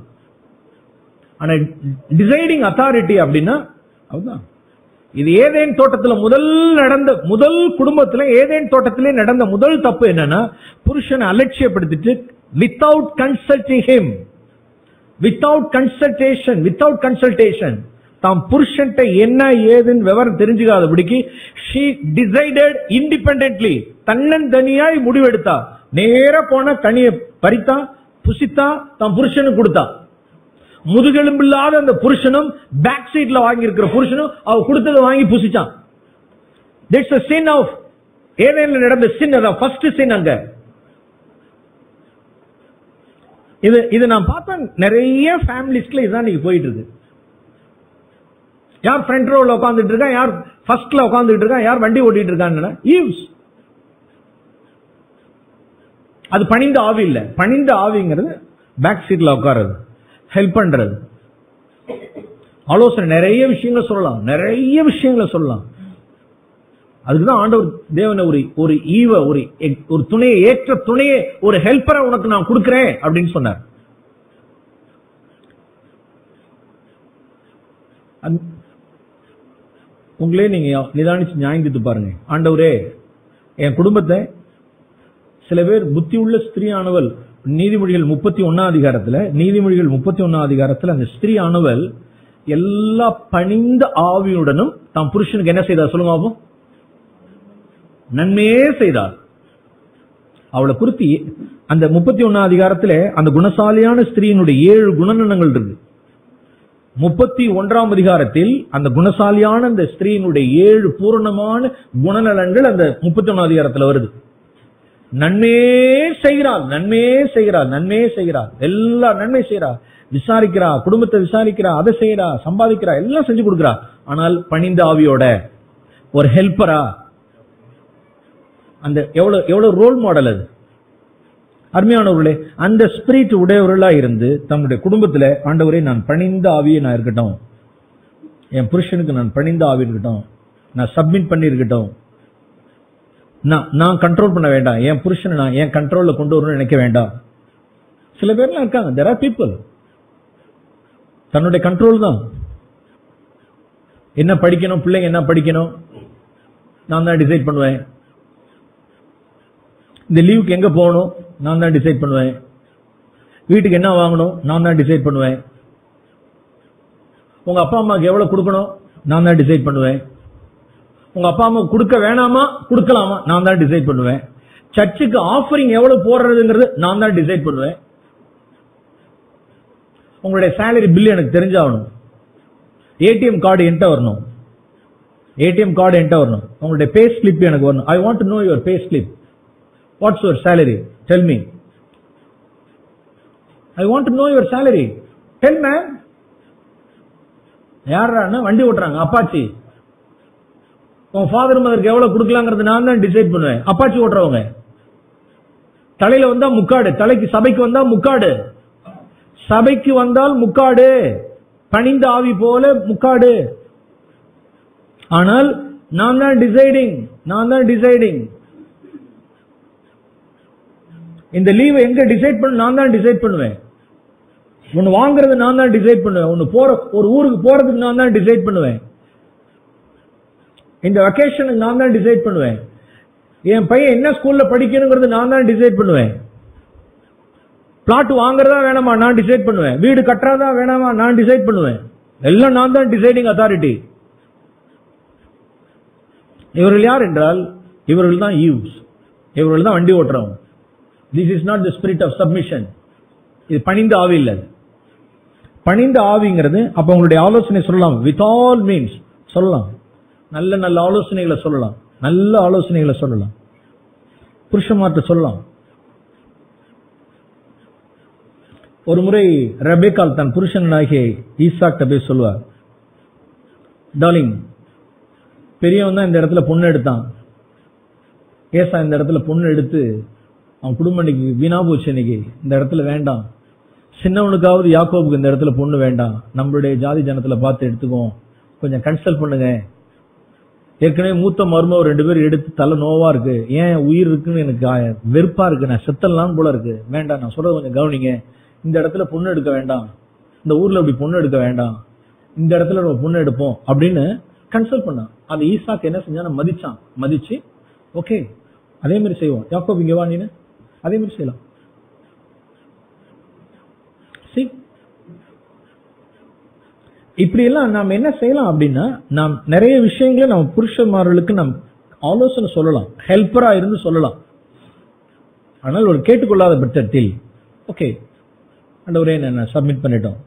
ஆனா டிசைடிங் அத்தாரிட்டி அப்படின்னா அதுதான் இது ஏதேன் தோட்டத்துல முதல் நடந்த முதல் குடும்பத்துல ஏதேன் தோட்டத்திலே நடந்த முதல் தப்பு என்னன்னா புருஷனை அலட்சியப்படுத்திட்டு without consulting him without consultation without consultation தாம் புருஷன்ட்ட என்ன ஏதுன்னு விவரம் தெரிஞ்சுக்காதபடிக்கு ஷீ டிசைடட் இண்டிபெண்டன்ட்லி தன்னந்தனியாய் முடிவெடுத்தா. நேர போன கனியை பறித்தா புசித்தா தான் புருஷனுக்கு கொடுத்தா. முதுகெலும்பில்லாத அந்த புருஷனும் பேக் சீட்ல வாங்கி இருக்கிற புருஷனும் அவ கொடுத்ததை வாங்கி புசிச்சான். தட்ஸ் a ஆஃப் ஏதேன்ல நடந்த சின் அதான் ஃபர்ஸ்ட் சின் அங்க. இது இது நான் பார்த்தேன் நிறைய ஃபேமிலிஸ்ல இதுதான் நீங்க போயிட்டு இருக்கு யார் ஃப்ரண்ட் ரோல உட்காந்துட்டு இருக்கா யார் ஃபர்ஸ்ட்ல உட்காந்துட்டு இருக்கா யார் வண்டி ஓட்டிட்டு இருக்கான்னு ஈவ்ஸ் அது பணிந்த ஆவி இல்ல. பணிந்த ஆவிங்கிறது பேக் சீட்ல உட்காருறது ஹெல்ப் பண்றது. ஆலோசனை நிறைய விஷயங்களை சொல்லலாம். நிறைய விஷயங்களை சொல்லலாம். அதுக்குதான் ஆண்டவர் தேவனை ஒரு ஒரு ஈவ ஒரு ஒரு துணையை ஏற்ற துணையை ஒரு ஹெல்ப்பரை உனக்கு நான் கொடுக்கிறேன் அப்படின்னு சொன்னார். உங்களே நீங்க நிதானிச்சு நியாயந்தித்து பாருங்க. ஆண்டவரே என் குடும்பத்தை சில பேர் புத்தி உள்ள ஸ்திரீயானவள் நீதிமொழிகள் முப்பத்தி ஒன்னாம் அதிகாரத்துல நீதிமொழிகள் முப்பத்தி ஒன்னாம் அதிகாரத்துல அந்த ஸ்திரீ ஆனவள் எல்லா பணிந்த ஆவியுடனும் தம் புருஷனுக்கு என்ன செய்தார் சொல்லுங்க நன்மையே செய்தார். அவளை குறித்து அந்த முப்பத்தி ஒன்னா அதிகாரத்துல அந்த குணசாலியான ஸ்திரீயினுடைய ஏழு குணநலங்கள் இருக்கு. முப்பத்தி ஒன்றாம் அதிகாரத்தில் அந்த குணசாலியான அந்த ஸ்திரீயினுடைய ஏழு பூரணமான குணநலன்கள் அந்த முப்பத்தி ஒன்னாம் அதிகாரத்துல வருது. நன்மையே செய்கிறாள் நன்மையே செய்கிறாள் நன்மையே செய்கிறாள். எல்லா நன்மை செய்கிறா விசாரிக்கிறா குடும்பத்தை விசாரிக்கிறா அதை செய்யறா சம்பாதிக்கிறா எல்லாம் செஞ்சு கொடுக்குறா. ஆனால் பணிந்த ஆவியோட ஒரு ஹெல்ப்பரா அந்த எவ்வளோ எவ்வளோ ரோல் மாடல் அது? அருமையானவர்களே அந்த ஸ்பிரிட் உடையவர்களாக இருந்து தன்னுடைய குடும்பத்தில் ஆண்டவரே நான் பணிந்த ஆவியை நான் இருக்கட்டும். என் புருஷனுக்கு நான் பணிந்த ஆவி இருக்கட்டும். நான் சப்மிட் பண்ணியிருக்கட்டும் நான் நான் கண்ட்ரோல் பண்ண வேண்டாம். என் புருஷனை நான் என் கண்ட்ரோலில் கொண்டு வரணும்னு நினைக்க வேண்டாம். சில பேர்லாம் இருக்காங்க. தெர் ஆர் பீப்புள் தன்னுடைய கண்ட்ரோல் தான். என்ன படிக்கணும்? பிள்ளைங்க என்ன படிக்கணும்? நான் தான் டிசைட் பண்ணுவேன். இந்த லீவுக்கு எங்க போகணும்? நான் தான் டிசைட் பண்ணுவேன். வீட்டுக்கு என்ன வாங்கணும்? நான் தான் டிசைட் பண்ணுவேன். உங்க அப்பா அம்மாக்கு எவ்வளவு கொடுக்கணும்? நான் தான் டிசைட் பண்ணுவேன். உங்க அப்பா அம்மா கொடுக்க வேணாமா? கொடுக்கலாமா? நான் தான் டிசைட் பண்ணுவேன். சர்ச்சுக்கு ஆஃபரிங் எவ்வளவு போடுறதுங்கிறது நான் தான் டிசைட் பண்ணுவேன். உங்களுடைய சேலரி பில் எனக்கு தெரிஞ்சாகணும். ஏடிஎம் கார்டு என்கிட்ட வரணும். ஏடிஎம் கார்டு என்கிட்ட வரணும். உங்களுடைய பே ஸ்லிப் எனக்கு வரணும். I want to know your pay slip what's your salary tell me I want know your salary tell ma'am யாரா வண்டி ஓட்டுறாங்க. அப்பாச்சி. உன் ஃபாதர் மதருக்கு எவ்வளவு கொடுக்கலாங்கிறது நான் தான் டிசைட் பண்ணுவேன். அப்பாச்சி ஓட்டுறவங்க. தலையில வந்தா முக்காடு. தலைக்கு சபைக்கு வந்தா முக்காடு. சபைக்கு வந்தால் முக்காடு. பணிந்த ஆவி போல முக்காடு. ஆனால் நான் தான் டிசைடிங் நான் தான் டிசைடிங் இந்த லீவை எங்க டிசைட் பண்ண நான் தான் டிசைட் பண்ணுவேன். ஒன்னு வாங்குறது நான் தான் டிசைட் பண்ணுவேன். ஒன்னு போற ஒரு ஊருக்கு போறதுக்கு நான் தான் டிசைட் பண்ணுவேன். இந்த வெக்கேஷனுக்கு நான் தான் டிசைட் பண்ணுவேன். என் பையன் என்ன ஸ்கூல்ல படிக்கணுங்கிறது நான் தான் டிசைட் பண்ணுவேன். பிளாட் வாங்குறதா வேணாமா? நான் டிசைட் பண்ணுவேன். வீடு கட்டுறதா வேணாமா? நான் டிசைட் பண்ணுவேன். எல்லாம் நான் தான் டிசைடிங் அத்தாரிட்டி இவர்கள் யார் என்றால் இவர்கள் தான் யூஸ் இவர்கள் தான் வண்டி ஓட்டுறவங்க. This is not the spirit of submission இது பணிந்த ஆவி இல்ல பணிந்த ஆவிங்கிறது அப்ப உங்களுடைய ஆலோசனை சொல்லலாம். வித் ஆல் மீன்ஸ் சொல்லலாம். நல்ல நல்ல ஆலோசனைகளை சொல்லலாம். நல்ல ஆலோசனைகளை சொல்லலாம். புருஷமார்த்த சொல்லலாம். ஒரு முறை ரபேக்கால் தன் புருஷனாகிய ஈசாக்ட போய் சொல்லுவார் டாலிங் பெரியவன் தான் இந்த இடத்துல பொண்ணு எடுத்தான். ஏசா இந்த இடத்துல பொண்ணு எடுத்து அவன் குடும்பம் இன்னைக்கு வீணா போச்சு இன்னைக்கு. இந்த இடத்துல வேண்டாம். சின்னவனுக்காவது யாக்கோபுக்கு இந்த இடத்துல பொண்ணு வேண்டாம். நம்மளுடைய ஜாதி ஜனத்துல பார்த்து எடுத்துக்குவோம். கொஞ்சம் கன்சல்ட் பண்ணுங்க. ஏற்கனவே மூத்த மருமவர் ரெண்டு பேரும் எடுத்து தலை நோவா இருக்கு. ஏன் உயிர் இருக்குன்னு எனக்கு வெறுப்பா இருக்கு. நான் செத்தலாம் போல இருக்கு. வேண்டாம் நான் சொல்றது கொஞ்சம் கவனிங்க. இந்த இடத்துல பொண்ணு எடுக்க வேண்டாம். இந்த ஊர்ல இப்படி பொண்ணு எடுக்க வேண்டாம். இந்த இடத்துல நம்ம பொண்ணு எடுப்போம் அப்படின்னு கன்சல்ட் பண்ணான். அந்த ஈசாக்கு என்ன செஞ்சான்? மதிச்சான். மதிச்சு ஓகே அதே மாதிரி செய்வோம் யாக்கோ இங்க வா நீனு. அதே மாதிரி செய்யலாம். See? இப்படி எல்லாம் நாம் என்ன செய்யலாம் அப்படின்னா நாம் நிறைய விஷயங்களை நம்ம புருஷன்மார்களுக்கு நாம் ஆலோசனை சொல்லலாம். ஹெல்ப்பரா இருந்து சொல்லலாம். ஆனால் ஒரு கேட்டுக்கொள்ளாத பட்சத்தில் ஓகே அண்டவரே நான் சப்மிட் பண்ணிட்டோம்.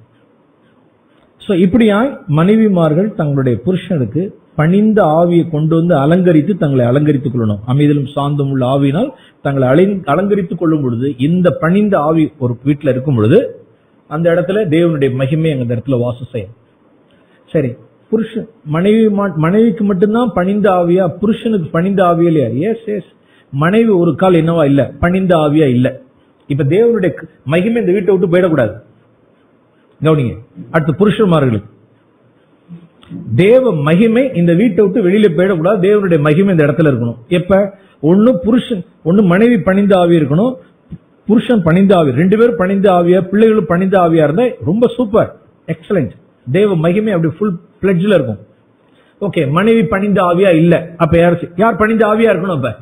ஸோ இப்படியாய் மனைவிமார்கள் தங்களுடைய புருஷனுக்கு பணிந்த ஆவியை கொண்டு வந்து அலங்கரித்து தங்களை அலங்கரித்துக் கொள்ளணும். அமைதலும் சாந்தம் உள்ள ஆவியினால் தங்களை அலை- அலங்கரித்துக் கொள்ளும் பொழுது இந்த பணிந்த ஆவி ஒரு வீட்டில் இருக்கும் பொழுது அந்த இடத்துல தேவனுடைய மகிமை அந்த இடத்துல வாசம் செய்யும். சரி புருஷன் மனைவி மனைவிக்கு மட்டும்தான் பணிந்த ஆவியா புருஷனுக்கு பணிந்த ஆவியா இல்லையா எஸ் எஸ் மனைவி ஒரு கால் என்னவா? இல்ல. பணிந்த ஆவியா இல்ல. இப்ப தேவனுடைய மகிமை இந்த வீட்டை விட்டு போயிடக்கூடாது. கவனிங்க. அடுத்து புருஷன்மார்களுக்கு. தேவ மகிமை இந்த வீட்டை விட்டு வெளியில போயிடக்கூடாது. தேவனுடைய மகிமை இந்த இடத்துல இருக்கணும். எப்ப? ஒன்னு புருஷன் ஒன்னு மனைவி பணிந்த ஆவி இருக்கணும். புருஷன் பணிந்து ஆவி ரெண்டு பேரும் பணிந்த ஆவியா பிள்ளைகளும் பணிந்த ஆவியா இருந்தா ரொம்ப சூப்பர் எக்ஸலன்ட் தேவ மகிமை அப்படி ஃபுல் பிளட்ஜ்ல இருக்கும். ஓகே மனைவி பணிந்த ஆவியா இல்ல. அப்ப யார் யார் பணிந்த ஆவியா இருக்கணும் அப்ப?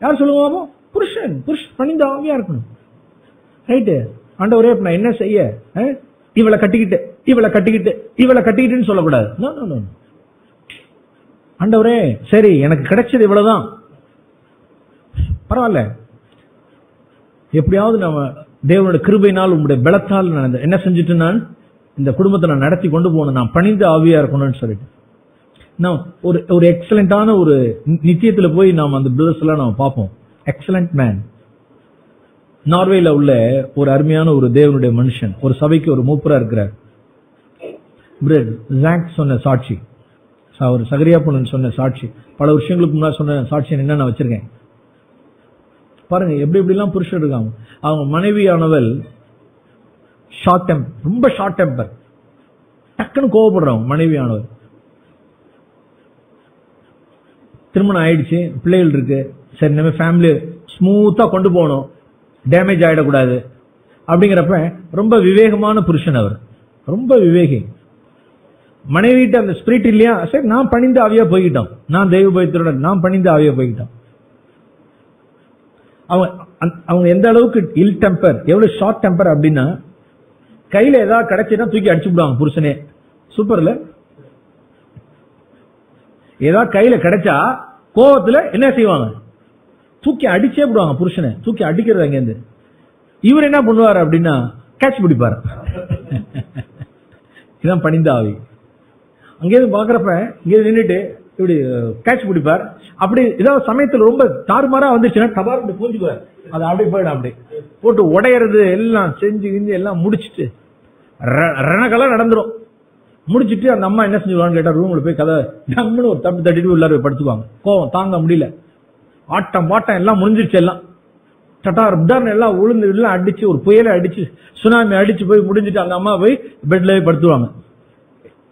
யார் சொல்லுவாங்க புருஷன் புருஷன் பணிந்த ஆவியா இருக்கணும். ரைட்டு ஆண்டவரே நான் என்ன செய்ய இவளை கட்டிக்கிட்டு இவளை கட்டிக்கிட்டு இவளை கட்டிக்கிட்டுன்னு சொல்லக்கூடாது. அண்டவரே ஆண்டவரே சரி எனக்கு கிடைச்சது இவ்வளவுதான். பரவாயில்ல. எப்படியாவது நம்ம தேவனோட கிருபையினால் உங்களுடைய பலத்தால் நான் என்ன செஞ்சுட்டு நான்? இந்த குடும்பத்தை நான் நடத்தி கொண்டு போகணும். நான் பணிந்து ஆவியா இருக்கணும்னு சொல்லிட்டு. நான் ஒரு ஒரு எக்ஸலண்டான ஒரு நி- நித்தியத்துல போய் நாம் அந்த பிரதர்ஸ் எல்லாம் நம்ம பார்ப்போம். எக்ஸலண்ட் மேன் நார்வேல உள்ள ஒரு அருமையான ஒரு தேவனுடைய மனுஷன் ஒரு சபைக்கு ஒரு மூப்பரா இருக்கிறார். ஜாக் சொன்ன சாட்சி. அவர் சகரியா பொண்ணு சொன்ன சாட்சி. பல வருஷங்களுக்கு முன்னாடி சொன்ன சாட்சி என்ன நான் வச்சிருக்கேன். பாருங்க எப்படி எப்படிலாம் புருஷன் இருக்காங்க. அவங்க மனைவியானவள் ஷார்ட் டெம்பர் ரொம்ப ஷார்ட் டெம்பர் டக்குன்னு கோவப்படுறவங்க மனைவியானவர் திருமணம் ஆயிடுச்சு பிள்ளைகள் இருக்கு. சரி நம்ம ஃபேமிலி ஸ்மூத்தா கொண்டு போகணும். டேமேஜ் ஆகிடக்கூடாது அப்படிங்கிறப்ப ரொம்ப விவேகமான புருஷன் அவர். ரொம்ப விவேகி. மனைவிட்ட அந்த ஸ்பிரிட் இல்லையா? சரி நான் பணிந்து ஆவியா போய்கிட்டோம் நான் தெய்வ பயத்தோட நான் பணிந்து ஆவியா போய்கிட்டோம் அவங்க அவங்க எந்த அளவுக்கு இல் டெம்பர் எவ்வளவு ஷார்ட் டெம்பர் அப்படின்னா கையில ஏதாவது கிடைச்சுன்னா தூக்கி அடிச்சு விடுவாங்க புருஷனே. சூப்பர்ல ஏதாவது கையில கிடைச்சா கோவத்துல என்ன செய்வாங்க? தூக்கி அடிச்சே விடுவாங்க புருஷனை. தூக்கி அடிக்கிறது அங்கேருந்து. இவர் என்ன பண்ணுவார் அப்படின்னா கேட்ச் பிடிப்பார். இதான் பணிந்த ஆவி. அங்கேயிருந்து பாக்குறப்ப நின்றுட்டு இப்படி கேட்ச் பிடிப்பார். அப்படி ஏதாவது சமயத்துல ரொம்ப தாறுமாறா வந்துச்சுன்னா டபார் இப்படி பூஞ்சுக்குவார் அது அப்படியே போயிடும் அப்படி போட்டு உடையறது எல்லாம் செஞ்சு கிஞ்சு எல்லாம் முடிச்சிட்டு ர- ரணகலாம் நடந்துடும் முடிச்சிட்டு அந்த அம்மா என்ன செஞ்சுவான்னு கேட்டால் ரூமில் போய் கதை டம்னு ஒரு தப்பு தட்டிட்டு உள்ளார போய் படுத்துக்குவாங்க. கோவம் தாங்க முடியல. ஆட்டம் பாட்டம் எல்லாம் முடிஞ்சிருச்சு எல்லாம். டட்டார் புட்டார்னு எல்லாம் உளுந்து எல்லாம் அடிச்சு ஒரு புயலை அடிச்சு சுனாமி அடிச்சு போய் முடிஞ்சிட்டு அந்த அம்மா போய் பெட்ல போய் படுத்துவாங்க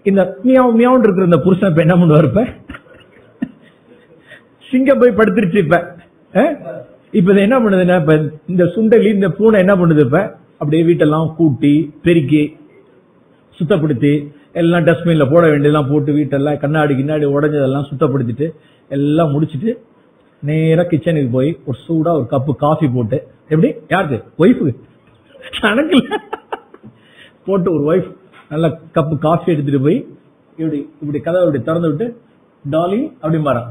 இந்த மியாவ் மியாவுன்னு இருக்கிற இந்த புருஷன் இப்ப என்ன பண்ணுவார் இப்ப? சிங்கம் போய் படுத்துருச்சு இப்ப. இப்ப இது என்ன பண்ணுதுன்னா இப்ப? இந்த சுண்டலி இந்த பூனை என்ன பண்ணுது இப்ப? அப்படியே வீட்டெல்லாம் கூட்டி பெருக்கி சுத்தப்படுத்தி எல்லாம் டஸ்ட்பின்ல போட வேண்டியதெல்லாம் போட்டு வீட்டெல்லாம் கண்ணாடி கிண்ணாடி உடஞ்சதெல்லாம் சுத்தப்படுத்திட்டு எல்லாம் முடிச்சிட்டு நேரா கிச்சனுக்கு போய் ஒரு சூடா ஒரு கப்பு காஃபி போட்டு எப்படி? யாருக்கு? ஒய்ஃபுக்கு கணக்கு போட்டு ஒரு ஒய்ஃப் நல்ல கப்பு காஃபி எடுத்துட்டு போய் இப்படி இப்படி கதவை இப்படி திறந்து விட்டு டாலி அப்படி மாறான்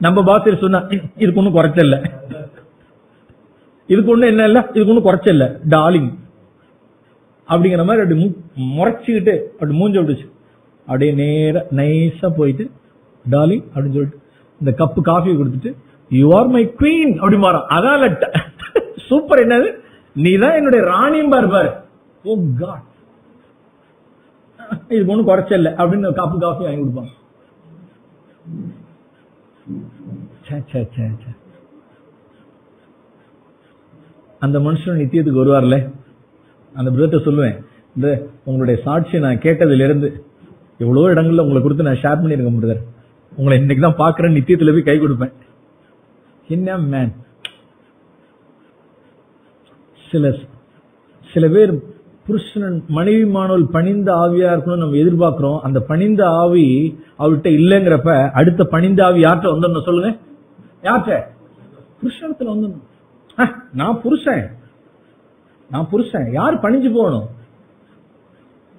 நம்ம பாத்திர சொன்னா இதுக்கு ஒண்ணும் குறைச்ச இல்ல. இதுக்கு ஒண்ணும் என்ன இல்ல? இதுக்கு ஒண்ணும் குறைச்ச இல்ல. டாலிங் அப்படிங்கிற மாதிரி அப்படி மு- முறைச்சுக்கிட்டு அப்படி மூஞ்ச விடுச்சு அப்படியே நேரா நைஸா போயிட்டு டார்லிங் அப்படின்னு சொல்லிட்டு இந்த கப்பு காஃபி கொடுத்துட்டு யூ ஆர் மை குவீன் அப்படி மாறும் அதான் சூப்பர் என்னது? நீ தான் என்னுடைய ராணியும் பாரு ஓ காட் இது ஒன்றும் குறைச்சல அப்படின்னு காப்பு காஃபி வாங்கி கொடுப்பாங்க ச்சே, ச்சே, அந்த மனுஷன் நித்தியத்துக்கு வருவார்ல? அந்த பிரதத்தை சொல்லுவேன். இந்த உங்களுடைய சாட்சியை நான் கேட்டதுல இருந்து எவ்வளவோ இடங்கள்ல உங்களை கொடுத்து நான் ஷேர் பண்ணிருக்கேன் பிரதர் உங்களை இன்னைக்கு தான் பாக்குறேன் நித்தியத்துல போய் கை கொடுப்பேன். என்ன மேன் சில சில பேர் புருஷன் மனைவி மாணவர்கள் பணிந்த ஆவியா இருக்கணும்னு நம்ம எதிர்பார்க்கிறோம். அந்த பணிந்த ஆவி அவர்கிட்ட இல்லைங்கிறப்ப அடுத்த பணிந்த ஆவி யார்கிட்ட வந்துடணும் சொல்லுங்க. யார்கிட்ட? புருஷனத்துல வந்துடணும். நான் புருஷன். நான் புருஷன். யார் பணிஞ்சு போகணும்?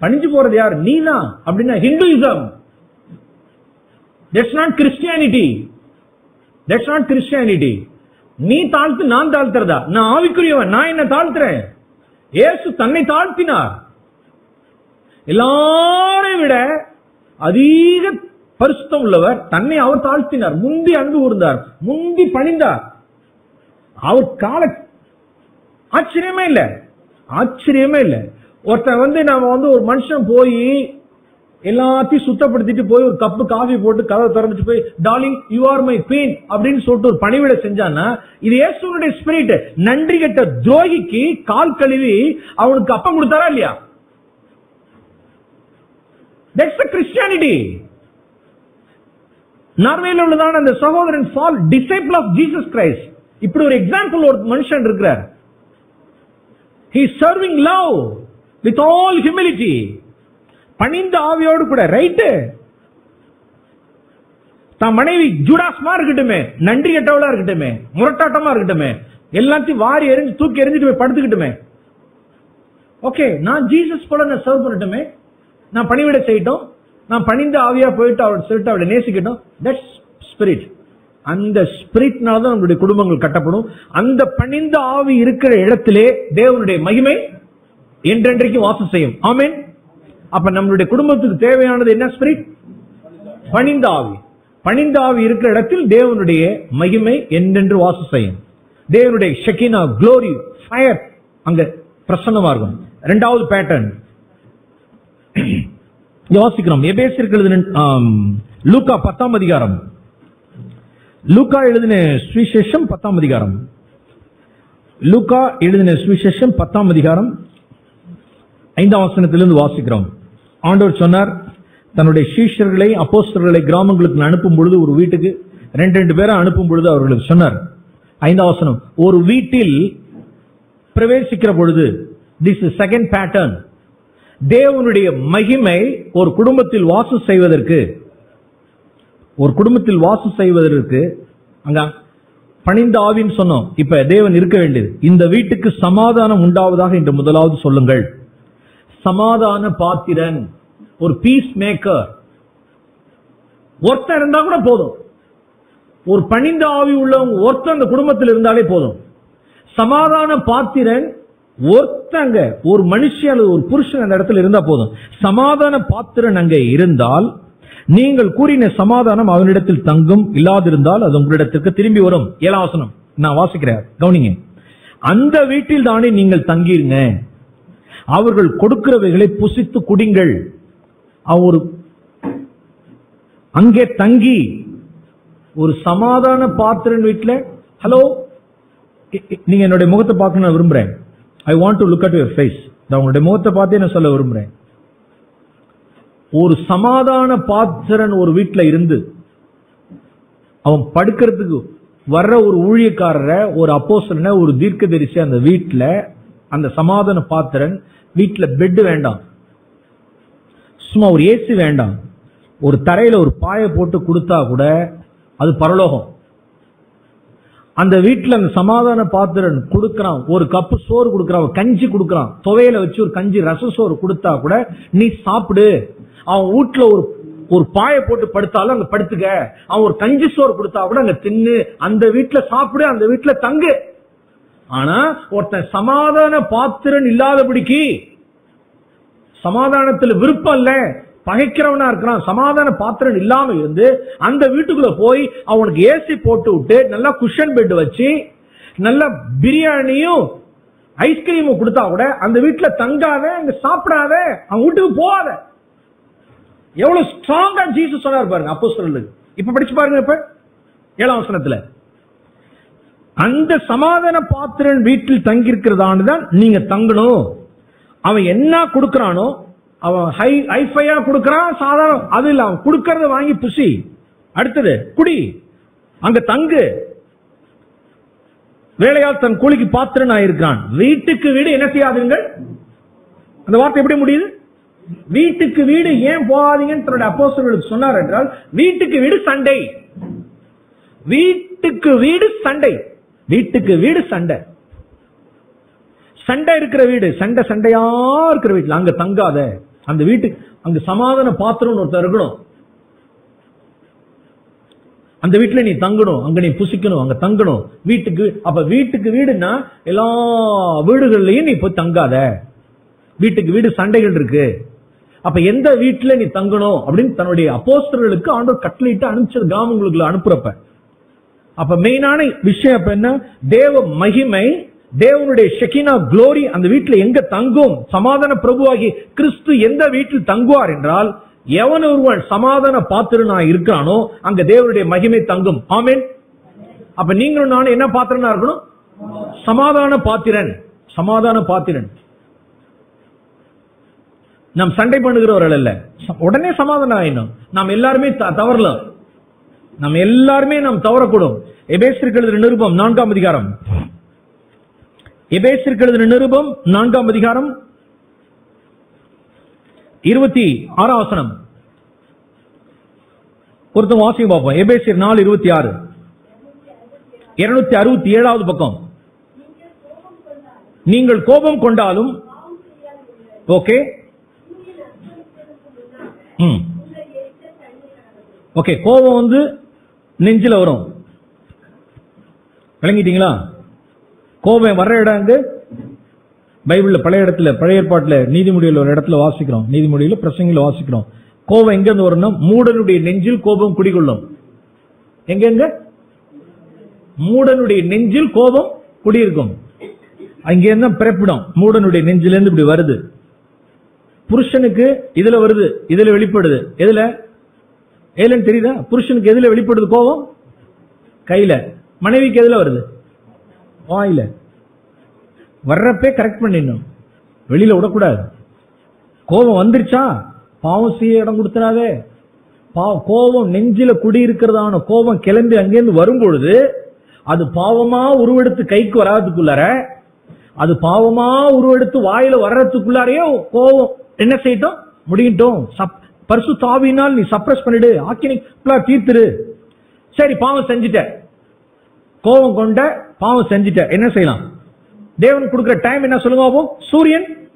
பணிஞ்சு போறது யார்? நீனா? அப்படின்னா Hinduism. That's not Christianity that's not Christianity நீ தாழ்த்து நான் தாழ்த்துறதா? நான் ஆவிக்குரியவன் நான் என்ன தாழ்த்துறேன். ஏசு தன்னை தாழ்த்தினார். எல்லாரையும் விட அதிக பரிசுத்தம் உள்ளவர் தன்னை அவர் தாழ்த்தினார். முந்தி அன்பு கூர்ந்தார் முந்தி பணிந்தார். அவர் கால ஆச்சரியமே இல்ல. ஆச்சரியமே இல்ல. ஒருத்தன் வந்து நாம வந்து ஒரு மனுஷன் போய் எல்லாத்தையும் சுத்தப்படுத்திட்டு போய் ஒரு கப்பு காஃபி போட்டு கதவை திறந்துட்டு போய் darling you are my queen அப்படின்னு சொல்லிட்டு ஒரு பணிவிட செஞ்சான்னா இது இயேசுனுடைய ஸ்பிரிட் நன்றி கெட்ட துரோகிக்கு கால் கழுவி அவனுக்கு அப்பம் கொடுத்தாரா இல்லையா? தட்ஸ் கிறிஸ்டியானிட்டி நார்வேல உள்ளதான அந்த சகோதரன் சால் டிசைபிள் ஆஃப் ஜீசஸ் கிரைஸ்ட் இப்படி ஒரு எக்ஸாம்பிள் ஒரு மனுஷன் இருக்கிறார். He serving love with all humility பணிந்த ஆவியோடு கூட ரைட்டு தான் மனைவி ஜூடாஸ்மா இருக்கட்டுமே நன்றி கெட்டவளா இருக்கட்டுமே முரட்டாட்டமா இருக்கட்டுமே எல்லாத்தையும் வாரி எரிஞ்சு தூக்கி எரிஞ்சிட்டு போய் படுத்துக்கிட்டுமே. ஓகே நான் ஜீசஸ் போல நான் சர்வ் பண்ணட்டுமே. நான் பணிவிட செய்யட்டும். நான் பணிந்து ஆவியா போயிட்டு அவள் சொல்லிட்டு அவளை நேசிக்கட்டும். தட்ஸ் ஸ்பிரிட் அந்த ஸ்பிரிட்னால தான் நம்மளுடைய குடும்பங்கள் கட்டப்படும். அந்த பணிந்த ஆவி இருக்கிற இடத்திலே தேவனுடைய மகிமை என்றென்றைக்கு வாசம் செய்யும். ஆமீன் அப்ப நம்மளுடைய குடும்பத்துக்கு தேவையானது என்ன ஸ்பிரிட் பணிந்தாவி. ஆவி இருக்கிற இடத்தில் தேவனுடைய மகிமை என்றென்று வாசம் செய்யும். தேவனுடைய ஷெக்கினா குளோரி ஃபயர் அங்க பிரசன்னமா இருக்கும். இரண்டாவது பேட்டர்ன் யோசிக்கிறோம் எபேசிற்கு லூக்கா பத்தாம் அதிகாரம். லூக்கா எழுதின சுவிசேஷம் பத்தாம் அதிகாரம். லூக்கா எழுதின சுவிசேஷம் பத்தாம் அதிகாரம். ஐந்தாம் வசனத்திலிருந்து வாசிக்கிறோம். ஆண்டவர் சொன்னார் தன்னுடைய சீஷர்களை அப்போஸ்தர்களை கிராமங்களுக்கு அனுப்பும் பொழுது ஒரு வீட்டுக்கு ரெண்டு ரெண்டு பேரை அனுப்பும் பொழுது அவர்களுக்கு சொன்னார். ஐந்தாம் வசனம் ஒரு வீட்டில் பிரவேசிக்கிற பொழுது திஸ் இஸ் செகண்ட் பேட்டர்ன் தேவனுடைய மகிமை ஒரு குடும்பத்தில் வாசு செய்வதற்கு ஒரு குடும்பத்தில் வாசு செய்வதற்கு அங்க பணிந்த ஆவின்னு சொன்னோம். இப்ப தேவன் இருக்க வேண்டியது. இந்த வீட்டுக்கு சமாதானம் உண்டாவதாக இன்று முதலாவது சொல்லுங்கள். சமாதான பாத்திரன் ஒரு பீஸ் மேக்கர் ஒருத்தன் இருந்தா கூட போதும். ஒரு பணிந்த ஆவி உள்ளவங்க ஒருத்தன் அந்த குடும்பத்தில் இருந்தாலே போதும். சமாதான பாத்திரன் ஒருத்தங்க ஒரு மனுஷன் அல்லது ஒரு புருஷன் அந்த இடத்துல இருந்தா போதும். சமாதான பாத்திரன் அங்கே இருந்தால் நீங்கள் கூறின சமாதானம் அவனிடத்தில் தங்கும் இல்லாதிருந்தால் அது உங்களிடத்திற்கு திரும்பி வரும். ஏலாசனம் நான் வாசிக்கிறேன். கவனிங்க அந்த வீட்டில் தானே நீங்கள் தங்கிருங்க அவர்கள் கொடுக்கிறவைகளை புசித்து குடிங்கள். அவர் அங்கே தங்கி ஒரு சமாதான பாத்திரன் வீட்டில் ஹலோ நீங்க என்னுடைய முகத்தை பார்க்க நான் விரும்புறேன். I want to look at your face நான் உங்களுடைய முகத்தை பார்த்தே நான் சொல்ல விரும்புறேன். ஒரு சமாதான பாத்திரன் ஒரு வீட்டில் இருந்து அவன் படுக்கிறதுக்கு வர்ற ஒரு ஊழியக்காரரை ஒரு அப்போசலனை ஒரு தீர்க்க தரிசி அந்த வீட்டில் அந்த சமாதான பாத்திரன் வீட்டுல பெட் வேண்டாம். சும்மா ஒரு ஏசி வேண்டாம். ஒரு தரையில ஒரு பாயை போட்டு கொடுத்தா கூட அது பரலோகம். அந்த வீட்டுல அந்த சமாதான பாத்திரன் கொடுக்கறான். ஒரு கப்பு சோறு கொடுக்கறான். கஞ்சி கொடுக்கறான். துவையில வச்சு ஒரு கஞ்சி ரச சோறு கொடுத்தா கூட நீ சாப்பிடு. அவன் வீட்டுல ஒரு ஒரு பாயை போட்டு படுத்தாலும் அங்க படுத்துக்க. அவன் ஒரு கஞ்சி சோறு கொடுத்தா கூட அங்க தின்னு. அந்த வீட்டுல சாப்பிடு அந்த வீட்டுல தங்கு. ஆனா ஒருத்தன் சமாதான பாத்திரன் இல்லாதபடிக்கு சமாதானத்துல விருப்பம் இல்ல பகைக்கிறவனா இருக்கிறான் சமாதான பாத்திரன் இல்லாம இருந்து அந்த வீட்டுக்குள்ள போய் அவனுக்கு ஏசி போட்டு விட்டு நல்லா குஷன் பெட் வச்சு நல்ல பிரியாணியும் ஐஸ்கிரீமும் கொடுத்தா கூட அந்த வீட்டுல தங்காத அங்க சாப்பிடாத அவன் வீட்டுக்கு போகாத. எவ்வளவு ஸ்ட்ராங்கா ஜீசஸ் சொன்னார் பாருங்க அப்போ சொல்லுங்க இப்ப படிச்சு பாருங்க இப்ப ஏழாம் வசனத்துல. அந்த சமாதான பாத்திரன் வீட்டில் தங்கியிருக்கிறதானதான் நீங்க தங்கணும். அவன் என்ன கொடுக்கறானோ அவன் ஹை ஹைஃபையா கொடுக்கறான் சாதாரண அது இல்ல அவன் கொடுக்கறத வாங்கி புசி. அடுத்தது குடி. அங்க தங்கு. வேலையால் தன் கூலிக்கு பாத்திரன் ஆயிருக்கான் வீட்டுக்கு வீடு என்ன செய்யாதுங்கள் அந்த வார்த்தை எப்படி முடியுது? வீட்டுக்கு வீடு ஏன் போகாதீங்கன்னு தன்னுடைய அப்போசர்களுக்கு சொன்னார் என்றால் வீட்டுக்கு வீடு சண்டை. வீட்டுக்கு வீடு சண்டை. வீட்டுக்கு வீடு சண்டை. சண்டை இருக்கிற வீடு சண்டை சண்டையா இருக்கிற வீட்டுல. அங்க தங்காத. அந்த வீட்டுக்கு அங்க சமாதான பாத்திரம் ஒருத்தர் இருக்கணும். அந்த வீட்டுல நீ தங்கணும் அங்க நீ புசிக்கணும் அங்க தங்கணும். வீட்டுக்கு அப்ப வீட்டுக்கு வீடுன்னா எல்லா வீடுகள்லயும் நீ போய் தங்காத. வீட்டுக்கு வீடு சண்டைகள் இருக்கு. அப்ப எந்த வீட்டுல நீ தங்கணும் அப்படின்னு தன்னுடைய அப்போஸ்தலர்களுக்கு ஆண்டோர் கட்டளையிட்டு அனுப்பிச்சது கிராமங்களுக்குள்ள அனுப்புறப்ப அப்ப மெயினான விஷயம் அப்ப என்ன? தேவ மகிமை தேவனுடைய ஷெகினா குளோரி அந்த வீட்டுல எங்க தங்கும்? சமாதான பிரபுவாகி கிறிஸ்து எந்த வீட்டில் தங்குவார் என்றால் எவன் ஒருவன் சமாதான பாத்திரனா இருக்கானோ அங்க தேவனுடைய மகிமை தங்கும். ஆமென். அப்ப நீங்களும் நானும் என்ன பாத்திரனா இருக்கணும்? சமாதான பாத்திரன். சமாதான பாத்திரன். நாம் சண்டை பண்ணுகிறவர்கள் அல்ல. ச- உடனே சமாதானம் ஆயிடும் நாம் எல்லாருமே த- தவறலாம். எல்லாருமே நாம் தவறக்கூடும். எபேசிற்கு நிருபம் நான்காம் அதிகாரம். எபேசிற்கு நிருபம் நான்காம் அதிகாரம். இருபத்தி ஆறாம் வசனம். ஒருத்தன் வாசிங்க பார்ப்போம். எபேசியர் நாலு இருபத்தி ஆறு. இருநூத்தி அறுபத்தி ஏழாவது பக்கம். நீங்கள் கோபம் கொண்டாலும் ஓகே. ஓகே கோபம் வந்து நெஞ்சில வரும். விளங்கிட்டீங்களா? கோபம் வர்ற இடம் எங்க? பைபிள்ல பழைய இடத்துல பழைய ஏற்பாட்டுல நீதிமொழியில் ஒரு இடத்துல வாசிக்கிறோம். நீதிமொழியில பிரசங்கில வாசிக்கிறோம். கோபம் எங்க இருந்து வரணும் மூடனுடைய நெஞ்சில் கோபம் குடிகொள்ளும். எங்க எங்க மூடனுடைய நெஞ்சில் கோபம் குடியிருக்கும். அங்க இருந்தா பிறப்பிடம். மூடனுடைய நெஞ்சில இருந்து இப்படி வருது. புருஷனுக்கு இதுல வருது இதுல வெளிப்படுது. எதுல? ஏலன்னு தெரியுதா? புருஷனுக்கு எதுல வெளிப்படுது கோபம்? கையில. மனைவிக்கு எதுல வருது? வாயில. வர்றப்பே கரெக்ட் பண்ணிடணும். வெளியில விடக்கூடாது. கோபம் வந்துருச்சா? பாவம் செய்ய இடம் கொடுத்துறாதே. பாவம் கோபம் நெஞ்சில குடியிருக்கிறதான கோபம் கிளம்பி அங்கேருந்து வரும்பொழுது அது பாவமா உருவெடுத்து கைக்கு வராதுக்குள்ளார அது பாவமா உருவெடுத்து வாயில வர்றதுக்குள்ளாரையோ கோபம். என்ன செய்யட்டும்? முடியட்டும். சப் பரிசு தாவினால் நீ சப்ரஸ் பண்ணிடு. ஆக்கினி தீர்த்துரு சரி பாவம் செஞ்சுட்ட. கோபம் கொண்ட பாவம் செஞ்சுட்ட. என்ன செய்யலாம்? தேவன் கொடுக்கிற டைம் என்ன சொல்லுங்க பாப்போம்? சூரியன்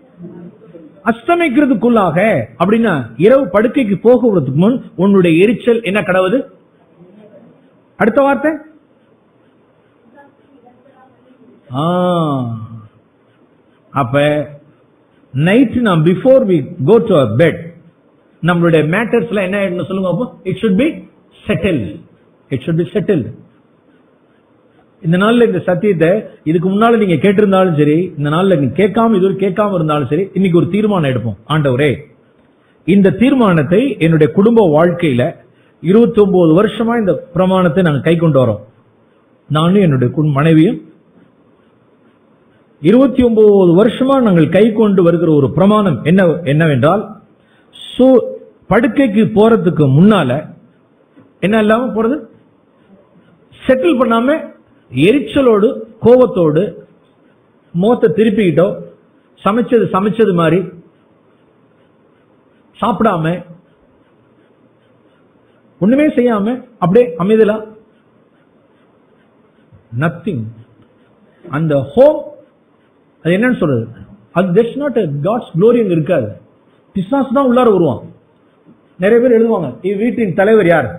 அஸ்தமிக்கிறதுக்குள்ளாக அப்படின்னா இரவு படுக்கைக்கு போகிறதுக்கு முன் உன்னுடைய எரிச்சல் என்ன கடவுது? அடுத்த வார்த்தை. ஆ. அப்ப நைட் நாம் before we go to bed நம்மளுடைய மேட்டர்ஸ்ல என்ன சொல்லுங்க அப்போ it should be settle it should be settle இந்த நாள்ல இந்த சத்தியத்தை இதுக்கு முன்னால நீங்க கேட்டிருந்தாலும் சரி இந்த நாள்ல நீங்க கேட்காம இது கேட்காம இருந்தாலும் சரி இன்னைக்கு ஒரு தீர்மானம் எடுப்போம். ஆண்டவரே இந்த தீர்மானத்தை என்னுடைய குடும்ப வாழ்க்கையில இருபத்தி ஒன்பது வருஷமா இந்த பிரமாணத்தை நாங்க கை கொண்டு வரோம். நானும் என்னுடைய மனைவியும் இருபத்தி ஒன்பது வருஷமா நாங்கள் கை கொண்டு வருகிற ஒரு பிரமாணம் என்ன என்னவென்றால் சோ படுக்கைக்கு போறதுக்கு முன்னால என்ன இல்லாம போறது? செட்டில் பண்ணாம எரிச்சலோடு கோபத்தோடு முகத்தை திருப்பிக்கிட்டோ சமைச்சது சமைச்சது மாதிரி. சாப்பிடாம ஒண்ணுமே செய்யாம அப்படியே அமைதலா நத்திங் அந்த ஹோம் அது என்னன்னு சொல்றது? அது தட்ஸ் நாட் காட்ஸ் க்ளோரி அங்க இருக்காது. பிசாஸ் தான் உள்ளார வருவான். நிறைய பேர் எழுதுவாங்க இவ்வீட்டின் தலைவர் யார்?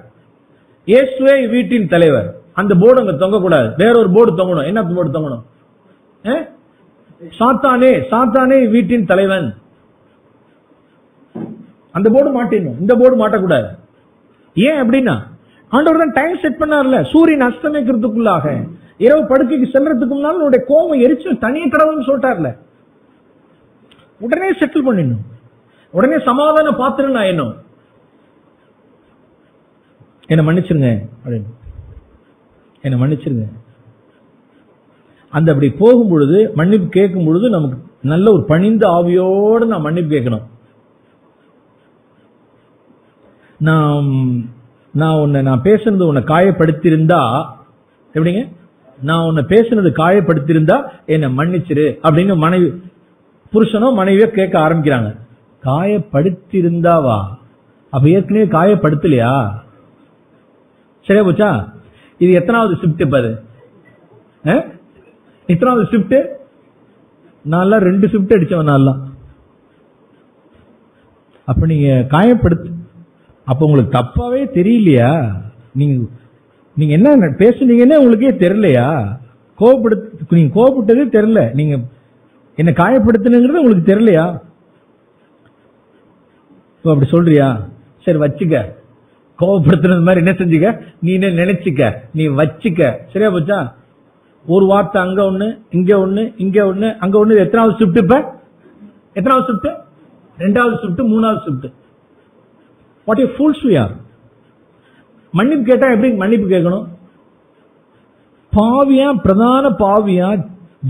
இயேசுவே இவ்வீட்டின் தலைவர். அந்த போர்டு அங்க தொங்கக்கூடாது. வேற ஒரு போர்டு தொங்கணும். என்ன போர்டு தொங்கணும்? சாத்தானே சாத்தானே வீட்டின் தலைவன். அந்த போர்டு மாட்டிடணும். இந்த போர்டு மாட்டக்கூடாது. ஏன் அப்படின்னா ஆண்டவர் தான் டைம் செட் பண்ணார்ல. சூரியன் அஸ்தமிக்கிறதுக்குள்ளாக. இரவு படுக்கைக்கு செல்றதுக்கு முன்னால் உன்னுடைய கோபம் எரிச்சல் தனியே கடவுள்னு சொல்லிட்டார்ல. உடனே செட்டில் பண்ணிடணும். உடனே சமாதான பாத்திரம் நான் என்ன என்ன மன்னிச்சிருங்க. அப்படின்னு. என்ன மன்னிச்சிருங்க. அந்த அப்படி போகும் பொழுது மன்னிப்பு கேட்கும் பொழுது நமக்கு நல்ல ஒரு பணிந்த ஆவியோடு நான் மன்னிப்பு கேட்கணும். நான் நான் உன்னை நான் பேசுனது உன்னை காயப்படுத்தியிருந்தா எப்படிங்க? நான் உன்னை பேசுனது காயப்படுத்தியிருந்தா என்னை மன்னிச்சிரு அப்படின்னு மனைவி புருஷனோ மனைவியோ கேட்க ஆரம்பிக்கிறாங்க. காயப்படுத்தியிருந்தாவா? அப்ப ஏற்கனவே காயப்படுத்தலையா? சரியா போச்சா? இது எத்தனாவது ஷிஃப்ட் பாரு. ஆ? எத்தனாவது ஷிஃப்ட் நான்லாம் ரெண்டு ஷிஃப்ட் அடிச்சவன் நான்லாம். அப்ப நீங்க காயப்படுத்து. அப்ப உங்களுக்கு தப்பாவே தெரியலையா? நீங்க நீங்க என்ன பேசுனீங்கன்னே உங்களுக்கே தெரியலையா? கோபப்படுத்த நீங்க கோபப்பட்டதே தெரியல. நீங்க என்ன காயப்படுத்தினுங்கிறது உங்களுக்கு தெரியலையா? ஓ, அப்படி சொல்றியா? சரி வச்சுக்க. கோபப்படுத்துறது மாதிரி என்ன செஞ்சுக்க? நீ என்ன நினைச்சுக்க? நீ வச்சுக்க. சரியா போச்சா? ஒரு வார்த்தை அங்க ஒண்ணு இங்க ஒண்ணு இங்க ஒண்ணு அங்க ஒண்ணு எத்தனாவது ஷிஃப்ட் இப்ப? எத்தனாவது ஷிஃப்ட் ரெண்டாவது ஷிஃப்ட் மூணாவது shift what you fools we are மன்னிப்பு கேட்டா எப்படி மன்னிப்பு கேட்கணும்? பாவியா பிரதான பாவியா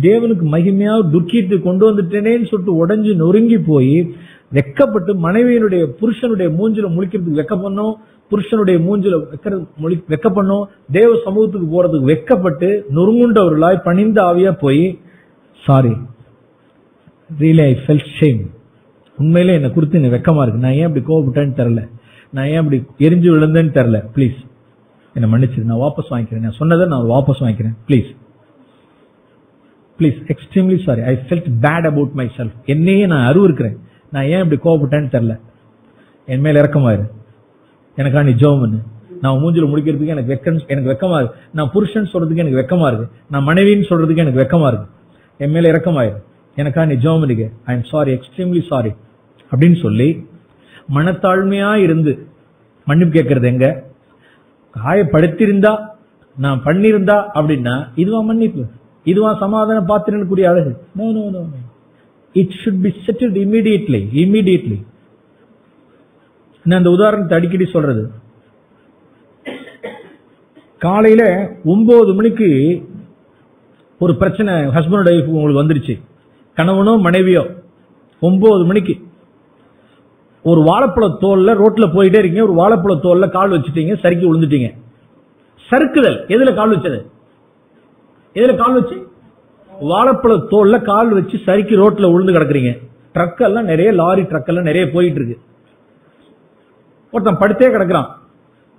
தேவனுக்கு மகிமையா துக்கிட்டு கொண்டு வந்துட்டேனேன்னு சொல்லிட்டு உடஞ்சு நொறுங்கி போய் வெக்கப்பட்டு மனைவியினுடைய புருஷனுடைய மூஞ்சில முழிக்கிறதுக்கு வெக்க பண்ணும் புருஷனுடைய மூஞ்சில வெக்க மொழி வெக்க பண்ணும் தேவ சமூகத்துக்கு போறதுக்கு வெக்கப்பட்டு நொறுங்குண்டவர்களாய் பணிந்த ஆவியா போய் sorry really I fell shame உண்மையிலே என்னை குறித்து எனக்கு வெக்கமா இருக்கு. நான் ஏன் இப்படி கோவப்பட்டேன்னு தெரில நான் ஏன் இப்படி எரிஞ்சு விழுந்தேன்னு தெரில ப்ளீஸ் என்னை மன்னிச்சிரு. நான் வாபஸ் வாங்கிக்கிறேன். நான் சொன்னதை நான் வாபஸ் வாங்கிக்கிறேன். Please please extremely sorry I felt bad about myself என்னையே நான் அருவு இருக்கிறேன் நான் ஏன் இப்படி கோவப்பட்டேன்னு தெரில என் மேல் இறக்கமாயிரு எனக்கா நீ ஜோம் நான் மூஞ்சில முடிக்கிறதுக்கு எனக்கு வெக்கம் எனக்கு வெக்கமா இருக்கு. நான் புருஷன் சொல்றதுக்கு எனக்கு வெக்கமா இருக்கு. நான் மனைவின்னு சொல்றதுக்கு எனக்கு வெக்கமா இருக்கு. என் மேல இறக்கமாயிரு எனக்கா நீ ஜோம் பண்ணிக்க I am sorry extremely sorry அப்படின்னு சொல்லி மனத்தாழ்மையா இருந்து மன்னிப்பு கேட்கறது எங்க? காயப்படுத்திருந்தா நான் பண்ணியிருந்தா அப்படின்னா இதுவா மன்னிப்பு? இதுவா சமாதான பாத்திரனுக்குரிய அழகு? No no no it should be settled immediately immediately நான் அந்த உதாரணத்தை அடிக்கடி சொல்றது. காலையில ஒன்பது மணிக்கு ஒரு பிரச்சனை ஹஸ்பண்ட் ஒய்ஃப் உங்களுக்கு வந்துருச்சு. கணவனோ மனைவியோ ஒன்பது மணிக்கு. ஒரு வாழைப்பழ தோல்ல ரோட்ல போயிட்டே இருக்கீங்க ஒரு வாழைப்பழ தோல்ல கால் வச்சுட்டீங்க சறுக்கி விழுந்துட்டீங்க சறுக்குதல். எதுல கால் வச்சது? எதுல கால் வச்சு? வாழைப்பழ தோல்ல கால் வச்சு சறுக்கி ரோட்ல விழுந்து கிடக்குறீங்க. ட்ரக் எல்லாம் நிறைய லாரி ட்ரக் எல்லாம் நிறைய போயிட்டு இருக்கு. ஒருத்தன் படுத்தே கிடக்குறான்.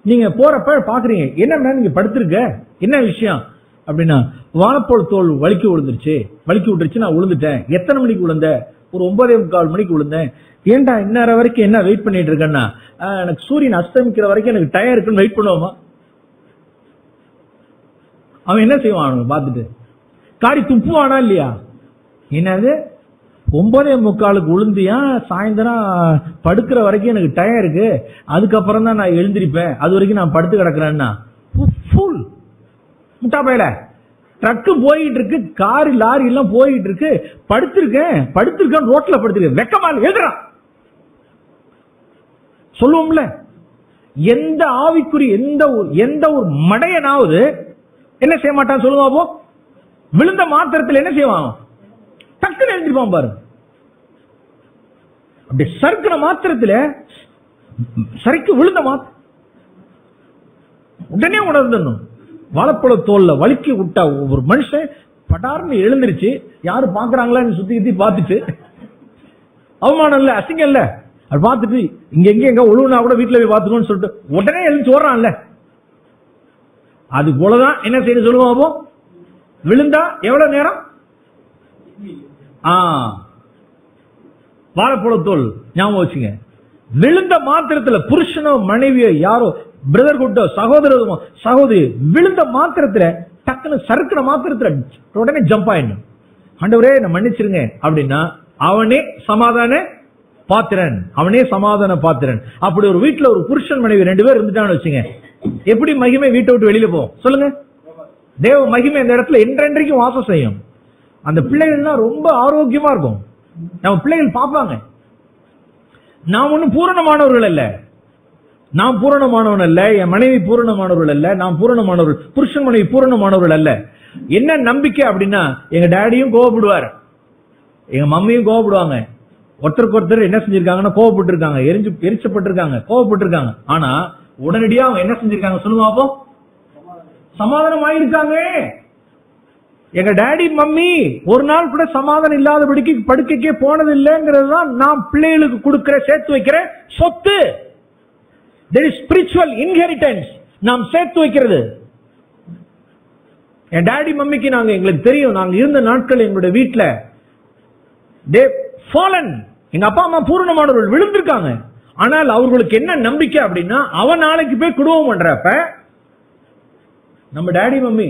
நீங்க போறப்ப பாக்குறீங்க என்ன நீங்க படுத்திருக்க? என்ன விஷயம்? அப்படின்னா வாழைப்பழ தோல் வலிக்கு விழுந்துருச்சு. வலிக்கு விட்டுருச்சு நான் விழுந்துட்டேன் எத்தனை மணிக்கு விழுந்த ஒரு ஒன்பதே முக்கால் மணிக்கு விழுந்தேன் ஏன்டா இந்நேரம் வரைக்கும் என்ன வெயிட் பண்ணிட்டு இருக்கேன்னா? எனக்கு சூரியன் அஸ்தமிக்கிற வரைக்கும் எனக்கு டயர் இருக்குன்னு வெயிட் பண்ணுவோமா? அவன் என்ன செய்வான்? அவனுக்கு பார்த்துட்டு காடி துப்புவானா இல்லையா? என்னது? ஒன்பதே முக்காலுக்கு உளுந்தியா சாயந்தரம் படுக்கிற வரைக்கும் எனக்கு டயம் இருக்கு. அதுக்கப்புறம் தான் நான் எழுந்திருப்பேன். அது வரைக்கும் நான் படுத்து கிடக்குறேன்னா. ஃபுல் முட்டா பயல. ட்ரக்கு போயிட்டு இருக்கு கார் லாரி எல்லாம் போயிட்டு இருக்கு. படுத்திருக்கேன். படுத்திருக்கேன் ரோட்ல படுத்திருக்கேன். வெக்கமா எழுதுறான் சொல்லுவோம்ல. எந்த ஆவிக்குறி எந்த ஒரு எந்த ஒரு மடையனாவது என்ன செய்ய மாட்டான் சொல்லுவாப்போ விழுந்த மாத்திரத்தில் என்ன செய்வான்? டக்குன்னு எழுந்திருப்பான் பாரு. அப்படி சறுக்கிற மாத்திரத்துல சறுக்கி விழுந்த மாத்திர. உடனே உணர்ந்துடணும். வாழைப்பழ தோல்ல வலிக்கி விட்டா ஒரு மனுஷன் படார்னு எழுந்திருச்சு யாரு பாக்குறாங்களான்னு சுத்தி சுத்தி பார்த்துட்டு அவமானம் இல்ல அசிங்கம் இல்ல. அது பார்த்துட்டு இங்க எங்க எங்க ஒழுவுனா கூட வீட்டுல போய் பார்த்துக்கோன்னு சொல்லிட்டு உடனே எழுந்து ஓடுறான்ல. அது போலதான் என்ன செய்ய சொல்லுவோம் அப்போ? விழுந்தா எவ்வளவு நேரம்? ஆ. வாழைப்பழத்தோல் ஞாபகம் வச்சுங்க. விழுந்த மாத்திரத்துல புருஷனோ மனைவியோ யாரோ பிரதர் குட்டோ சகோதரமோ சகோதரி விழுந்த மாத்திரத்துல டக்குன்னு சறுக்கிற மாத்திரத்துல உடனே ஜம்ப் ஆயிடணும். ஆண்டவரே நான் மன்னிச்சிருங்க. அப்படின்னா அவனே சமாதான பாத்திரன். அவனே சமாதான பாத்திரன். அப்படி ஒரு வீட்டுல ஒரு புருஷன் மனைவி ரெண்டு பேர் இருந்துட்டான்னு வச்சுங்க. எப்படி மகிமை வீட்டை விட்டு வெளியில போவோம் சொல்லுங்க. தேவ மகிமை இந்த இடத்துல என்றென்றைக்கும் வாசம் செய்யும். அந்த பிள்ளைகள்லாம் ரொம்ப ஆரோக்கியமா இருக்கும். நம்ம பிள்ளைகள் பார்ப்பாங்க. நான் ஒன்றும் பூரணமானவர்கள் அல்ல. நான் பூரணமானவன் அல்ல என் மனைவி பூரணமானவர்கள் அல்ல நான் பூரணமானவர்கள் புருஷன் மனைவி பூரணமானவர்கள் அல்ல. என்ன நம்பிக்கை அப்படின்னா எங்க டேடியும் கோவப்படுவார். எங்க மம்மியும் கோவப்படுவாங்க. ஒருத்தருக்கு ஒருத்தர் என்ன செஞ்சிருக்காங்கன்னா கோவப்பட்டு இருக்காங்க எரிஞ்சு எரிச்சப்பட்டிருக்காங்க கோவப்பட்டு இருக்காங்க ஆனா உடனடியா அவங்க என்ன செஞ்சிருக்காங்க சொல்லுவாப்போ அப்போ சமாதானம் ஆயிருக்காங்க எங்க டாடி மம்மி ஒரு நாள் கூட சமாதானம் இல்லாதபடிக்கு படுக்கைக்கே போனது இல்லைங்கிறது தான் நான் பிள்ளைகளுக்கு கொடுக்கிற சேர்த்து வைக்கிற சொத்து. தெர் இஸ் ஸ்பிரிச்சுவல் இன்ஹெரிட்டன்ஸ் நாம் சேர்த்து வைக்கிறது. என் டாடி மம்மிக்கு நாங்க எங்களுக்கு தெரியும் நாங்க இருந்த நாட்கள் எங்களுடைய வீட்ல தே ஃபாலன் எங்க அப்பா அம்மா பூர்ணமானவர்கள் விழுந்திருக்காங்க. ஆனால் அவர்களுக்கு என்ன நம்பிக்கை அப்படின்னா அவன் நாளைக்கு போய் குடும்பம் பண்றப்ப நம்ம டாடி மம்மி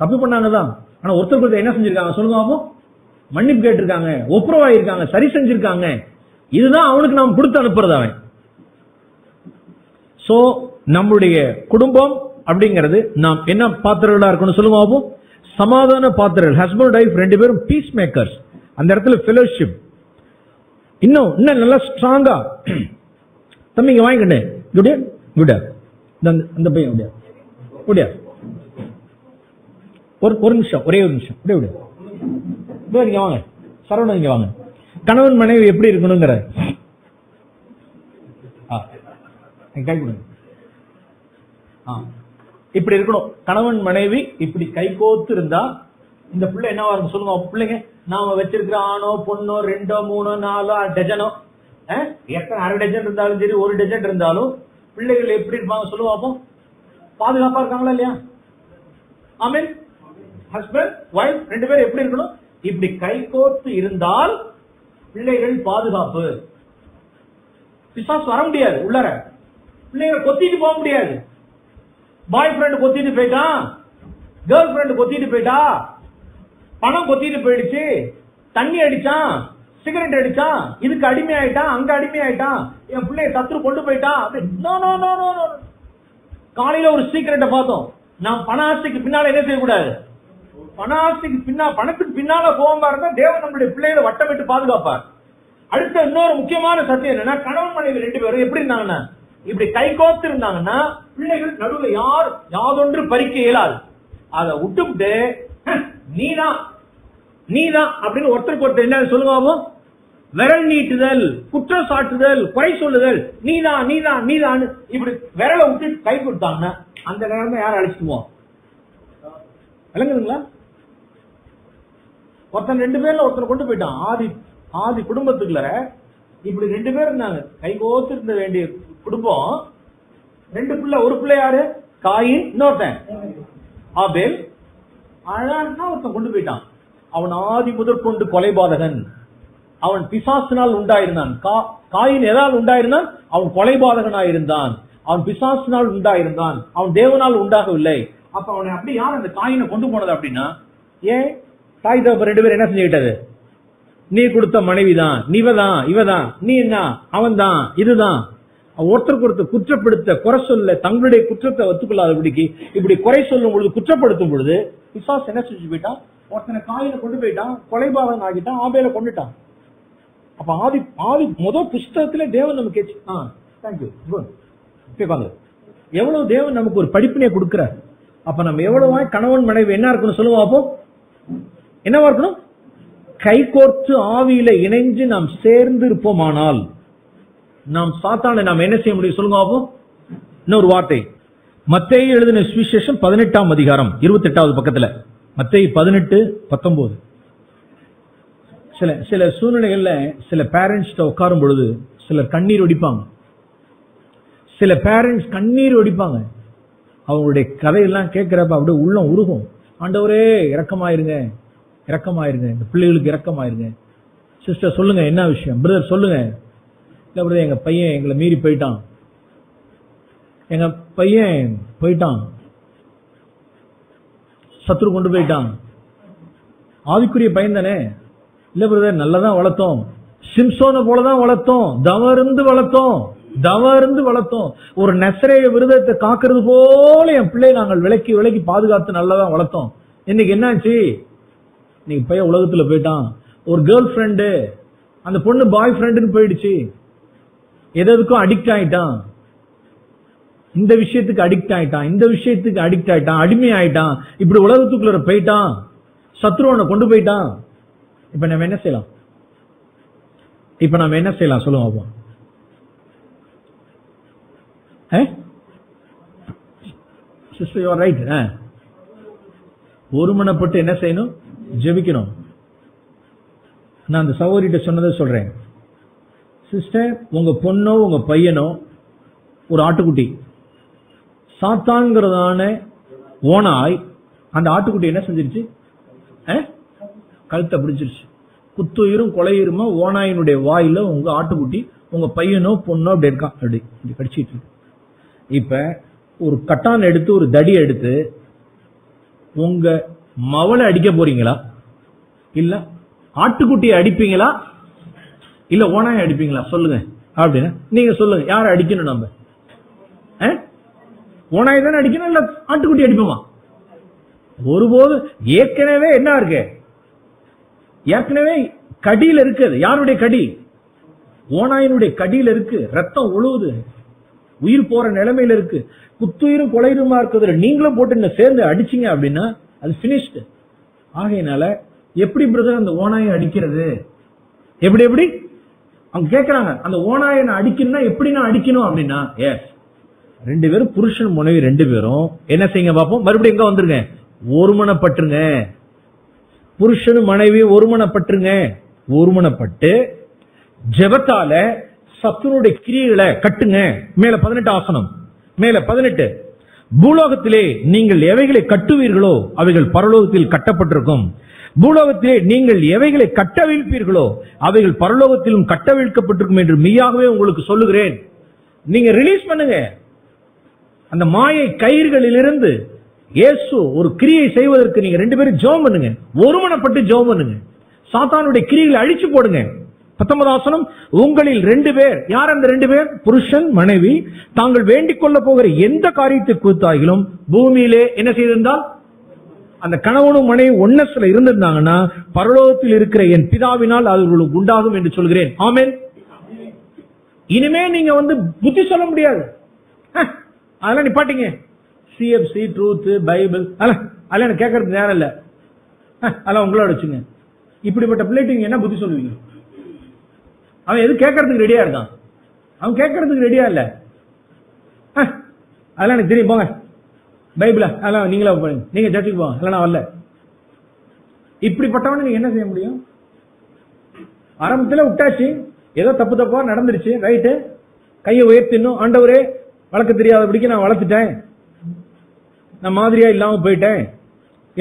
தப்பு பண்ணாங்க தான் ஆனா ஒருத்தர் ஒருத்தர் என்ன செஞ்சிருக்காங்க? சொல்லுங்க பாப்போம் மன்னிப்பு கேட்டிருக்காங்க. ஒப்புரவாயிருக்காங்க. சரி செஞ்சிருக்காங்க. இதுதான் அவனுக்கு நாம் கொடுத்து அனுப்புறது அவன். சோ நம்முடைய குடும்பம் அப்படிங்கிறது நாம் என்ன பாத்திரங்களா இருக்கணும் சொல்லுங்க பாப்போம் சமாதான பாத்திரங்கள் ஹஸ்பண்ட் ஒய்ஃப் ரெண்டு பேரும் பீஸ் மேக்கர்ஸ் அந்த இடத்துல ஃபெலோஷிப் இன்னும் இன்னும் நல்லா ஸ்ட்ராங்கா தம்பிங்க வாங்கிக்கிட்டேன் குடியா இப்படியா இந்த அந்த பையன் குடியா இப்படியா ஒரு ஒரு நிமிஷம் ஒரே ஒரு நிமிஷம். அப்படியே விடு. இதோ வாங்க. சரவணன் நீங்க வாங்க. கணவன் மனைவி எப்படி இருக்கணுங்கிற. ஆ, கை கொடுங்க. ஆ, இப்படி இருக்கணும். கணவன் மனைவி இப்படி கை கோத்து இருந்தா இந்த பிள்ளை என்னவா இருக்கும் சொல்லுங்க பிள்ளைங்க? நாம வச்சிருக்கிற ஆணோ பொண்ணோ ரெண்டோ மூணோ நாலோ டஜனோ எத்தனை அரை டஜன் இருந்தாலும் சரி ஒரு டஜன் இருந்தாலும் பிள்ளைகள் எப்படி இருப்பாங்க சொல்லுவாப்போ பாதுகாப்பா இருக்காங்களா இல்லையா? ஆமீன். ஹஸ்பண்ட் ஒய்ஃப் ரெண்டு பேரும் எப்படி இருக்கணும்? இப்படி கைகோர்த்து இருந்தால் பிள்ளைகள் பாதுகாப்பு. பிசாசு வர முடியாது உள்ளார. பிள்ளைகளை கொத்திட்டு போக முடியாது. பாய் ஃப்ரெண்ட் கொத்திட்டு போயிட்டான் கேர்ள் ஃப்ரெண்ட் கொத்திட்டு போயிட்டா? பணம் கொத்திட்டு போயிடுச்சு. தண்ணி அடிச்சான் சிகரெட் அடிச்சான் இதுக்கு அடிமை ஆயிட்டான் அங்க அடிமை ஆயிட்டான் என் பிள்ளைய சத்துரு கொண்டு போயிட்டான் காலையில ஒரு சீக்கிரட்டை பார்த்தோம். நான் பண ஆசைக்கு பின்னால என்ன செய்யக்கூடாது? பண பின்னா பணத்துக்கு பின்னால போகாம இருந்தா தேவன் நம்மளுடைய பிள்ளைகளை வட்டமிட்டு பாதுகாப்பார். அடுத்த இன்னொரு முக்கியமான சத்தியம் என்னன்னா கணவன் மனைவி ரெண்டு பேரும் எப்படி இருந்தாங்கன்னா இப்படி கை கோத்து இருந்தாங்கன்னா பிள்ளைகள் நடுவுல யார் யாதொன்று பறிக்க இயலாது. அதை விட்டுவிட்டு "ஹ், நீதான் நீதான் அப்படின்னு ஒருத்தருக்கு ஒருத்தர் என்ன சொல்லுவாமோ விரல் நீட்டுதல் குற்றம் சாட்டுதல் குறை சொல்லுதல். நீதான் நீதான் நீதான் இப்படி விரலை விட்டு கை கொடுத்தாங்கன்னா அந்த நேரம் தான் அழிச்சுக்குவோம்? விளங்குதுங்களா? ஒருத்தன் ரெண்டு பேர்ல ஒருத்தனை கொண்டு போயிட்டான். ஆதி ஆதி குடும்பத்துக்குள்ள இப்படி ரெண்டு பேர் இருந்தாங்க. கைகோத்து இருந்த வேண்டிய குடும்பம். ரெண்டு பிள்ளை ஒரு பிள்ளை யாரு? காயின் இன்னொருத்தன். ஆபேல். அழகா ஒருத்தன் கொண்டு போயிட்டான். அவன் ஆதி முதற்கொண்டு கொலைபாதகன் அவன் பிசாசினால் உண்டாயிருந்தான். கா- காயின் எதால் உண்டாயிருந்தான்? அவன் கொலைபாதகனாயிருந்தான் அவன் பிசாசினால் உண்டாயிருந்தான். அவன் தேவனால் உண்டாகவில்லை. அப்ப அவனை அப்படி யார் அந்த காயினை கொண்டு போனது அப்படின்னா ஏன் தாய் தகப்ப ரெண்டு பேரும் என்ன செஞ்சுக்கிட்டது? நீ கொடுத்த மனைவிதான் நீவதான் இவதான் நீ என்ன? அவன்தான் இதுதான். ஒருத்தருக்கு ஒருத்தர் குற்றப்படுத்த குறை சொல்ல தங்களுடைய குற்றத்தை ஒத்துக்கொள்ளாதபடிக்கு இப்படி குறை சொல்லும் பொழுது குற்றப்படுத்தும் பொழுது விசாஸ் என்ன செஞ்சு போயிட்டான் ஒருத்தனை காயில கொண்டு போயிட்டான் கொலைபாதன் ஆகிட்டான் ஆபேல கொண்டுட்டான் அப்ப ஆதி ஆதி முத புஸ்தகத்துல தேவன் நமக்கு ஆ தேங்க்யூ எவ்வளவு தேவன் நமக்கு ஒரு படிப்பினை கொடுக்கிறார்? அப்ப நம்ம எவ்வளவு கணவன் மனைவி என்ன இருக்கணும் சொல்லுவோம் அப்போ என்னவா இருக்கணும்? கைகோர்த்து ஆவியில இணைஞ்சு நாம் சேர்ந்து இருப்போமானால் நாம் சாத்தானை நாம் என்ன செய்ய முடியும் சொல்லுங்க அப்போ இன்னொரு வார்த்தை. மத்தையை எழுதின சுவிசேஷம் பதினெட்டாம் அதிகாரம் இருபத்தி எட்டாவது பக்கத்துல. மத்தை பதினெட்டு பத்தொன்பது சில சில சூழ்நிலைகள்ல சில பேரண்ட்ஸ் உட்காரும் பொழுது சிலர் கண்ணீர் ஒடிப்பாங்க சில பேரண்ட்ஸ் கண்ணீர் ஒடிப்பாங்க அவங்களுடைய கதையெல்லாம் கேட்கிறப்ப அப்படியே உள்ளம் உருகும். ஆண்டவரே இறக்கமாயிருங்க இறக்கமாயிருங்க இந்த பிள்ளைகளுக்கு இறக்கமாயிருங்க சிஸ்டர் சொல்லுங்க என்ன விஷயம்? பிரதர் சொல்லுங்க. இல்லை பிரதர் எங்க பையன் எங்களை மீறி போயிட்டான். எங்க பையன் போயிட்டான். சத்துரு கொண்டு போயிட்டான். ஆவிக்குரிய பையன் தானே. இல்ல பிரதர் நல்லதான் வளர்த்தோம். சிம்சோனை போலதான் வளர்த்தோம். தவறுந்து வளர்த்தோம். தவ இருந்து வளர்த்தோம். ஒரு நெசரைய விருதத்தை காக்குறது போல என் பிள்ளை நாங்கள் விலக்கி விலக்கி பாதுகாத்து நல்லதான் வளர்த்தோம். இன்னைக்கு என்னாச்சு? இன்னைக்கு பையன் உலகத்துல போயிட்டான். ஒரு கேர்ள் ஃப்ரெண்டு அந்த பொண்ணு பாய் ஃப்ரெண்டுன்னு போயிடுச்சு. எதுக்கும் அடிக்ட் ஆயிட்டான். இந்த விஷயத்துக்கு அடிக்ட் ஆயிட்டான். இந்த விஷயத்துக்கு அடிக்ட் ஆயிட்டான். அடிமை ஆயிட்டான். இப்படி உலகத்துக்குள்ள போயிட்டான். சத்ருவனை கொண்டு போயிட்டான். இப்ப நம்ம என்ன செய்யலாம்? இப்ப நம்ம என்ன செய்யலாம்? சொல்லுவோம் அப்போ சிஸ்டர் யூ ரைட் ஒருமனப்பட்டு என்ன செய்யணும்? ஜெபிக்கணும். நான் அந்த சகோதரிகிட்ட சொன்னதை சொல்றேன். சிஸ்டர் உங்க பொண்ணோ உங்க பையனோ ஒரு ஆட்டுக்குட்டி. சாத்தாங்கிறதான ஓனாய் அந்த ஆட்டுக்குட்டி என்ன செஞ்சிருச்சு? கழுத்தை பிடிச்சிருச்சு. குத்துயிரும் கொலையுருமா ஓனாயினுடைய வாயில உங்க ஆட்டுக்குட்டி உங்க பையனோ பொண்ணோ அப்படி இருக்கான் அப்படி இப்படி கடிச்சிட்டு இருக்கு. இப்ப ஒரு கட்டான் எடுத்து ஒரு தடி எடுத்து உங்க மவளை அடிக்க போறீங்களா? இல்ல ஆட்டுக்குட்டியை அடிப்பீங்களா? இல்ல ஓனாயை அடிப்பீங்களா? சொல்லுங்க. அப்படின்னா நீங்க சொல்லுங்க. யாரை அடிக்கணும் நம்ம? ஓனாய் தானே அடிக்கணும் இல்ல ஆட்டுக்குட்டி அடிப்போமா? ஒருபோது ஏற்கனவே என்ன இருக்கு? ஏற்கனவே கடியில இருக்குது. யாருடைய கடி? ஓனாயினுடைய கடியில இருக்கு. ரத்தம் ஒழுவுது உயிர் போற நிலைமையில இருக்கு. குத்துயிரும் கொலையுமா இருக்கிறதுல நீங்களும் போட்டு என்ன சேர்ந்து அடிச்சீங்க அப்படின்னா அது பினிஷ்டு ஆகையினால எப்படி பிரதர் அந்த ஓனாயை அடிக்கிறது? எப்படி எப்படி? அவங்க கேட்கறாங்க அந்த ஓனாயை நான் அடிக்கணும்னா எப்படி நான் அடிக்கணும் அப்படின்னா எஸ் ரெண்டு பேரும் புருஷன் முனைவி ரெண்டு பேரும் என்ன செய்யுங்க பார்ப்போம். மறுபடியும் எங்க வந்துருங்க? ஒருமனப்பட்டுருங்க. புருஷனும் மனைவி ஒருமனப்பட்டுருங்க. ஒருமனப்பட்டு ஜெபத்தால சத்துருடைய கிரியைகளை கட்டுங்க. மேல பதினெட்டு ஆசனம். மேல பதினெட்டு. பூலோகத்திலே நீங்கள் எவைகளை கட்டுவீர்களோ அவைகள் பரலோகத்தில் கட்டப்பட்டிருக்கும். பூலோகத்திலே நீங்கள் எவைகளை கட்டவிழ்ப்பீர்களோ அவைகள் பரலோகத்திலும் கட்டவிழ்க்கப்பட்டிருக்கும் என்று மெய்யாகவே உங்களுக்கு சொல்லுகிறேன். நீங்க ரிலீஸ் பண்ணுங்க. அந்த மாயை கயிறுகளிலிருந்து இயேசு ஒரு கிரியை செய்வதற்கு நீங்க ரெண்டு பேரும் ஜோம் பண்ணுங்க. ஒருமனப்பட்டு ஜோம் பண்ணுங்க. சாத்தானுடைய கிரியைகளை அழிச்சு போடுங்க. பத்தொன்பதாசனம் உங்களில் ரெண்டு பேர் யார் அந்த ரெண்டு பேர்? புருஷன் மனைவி. தாங்கள் வேண்டிக் கொள்ள போகிற எந்த காரியத்தை குறித்தாகிலும் பூமியிலே என்ன செய்திருந்தால்? அந்த கணவனும் மனைவி ஒன்னஸ்ல இருந்திருந்தாங்கன்னா பரலோகத்தில் இருக்கிற என் பிதாவினால் அவர்களுக்கு உண்டாகும் என்று சொல்கிறேன். ஆமேன். இனிமே நீங்க வந்து புத்தி சொல்ல முடியாது. அஹ், அதெல்லாம் நிப்பாட்டிங்க சிஎஃப்சி ட்ரூத் பைபிள் அதெல்லாம் அதெல்லாம் எனக்கு கேட்கறதுக்கு நேரம் இல்ல. அதெல்லாம் உங்களோட வச்சுங்க. இப்படிப்பட்ட பிள்ளைட்டு என்ன புத்தி சொல்லுவீங்க? அவன் எதுவும் கேட்கறதுக்கு ரெடியா இருக்கான்? அவன் கேட்கறதுக்கு ரெடியா இல்ல. அதெல்லாம் எனக்கு தெரியும். போங்க. பைபிள அதெல்லாம் நீங்களா பண்ணுங்க. நீங்க சர்ச்சுக்கு போங்க. அதெல்லாம் வரல. இப்படிப்பட்டவன நீங்க என்ன செய்ய முடியும்? ஆரம்பத்துல விட்டாச்சு. ஏதோ தப்பு தப்பா நடந்துருச்சு. ரைட்டு கையை உயர்த்தினும் ஆண்டவரே வளர்க்க தெரியாதபடிக்கு நான் வளர்த்துட்டேன். நான் மாதிரியா இல்லாம போயிட்டேன்.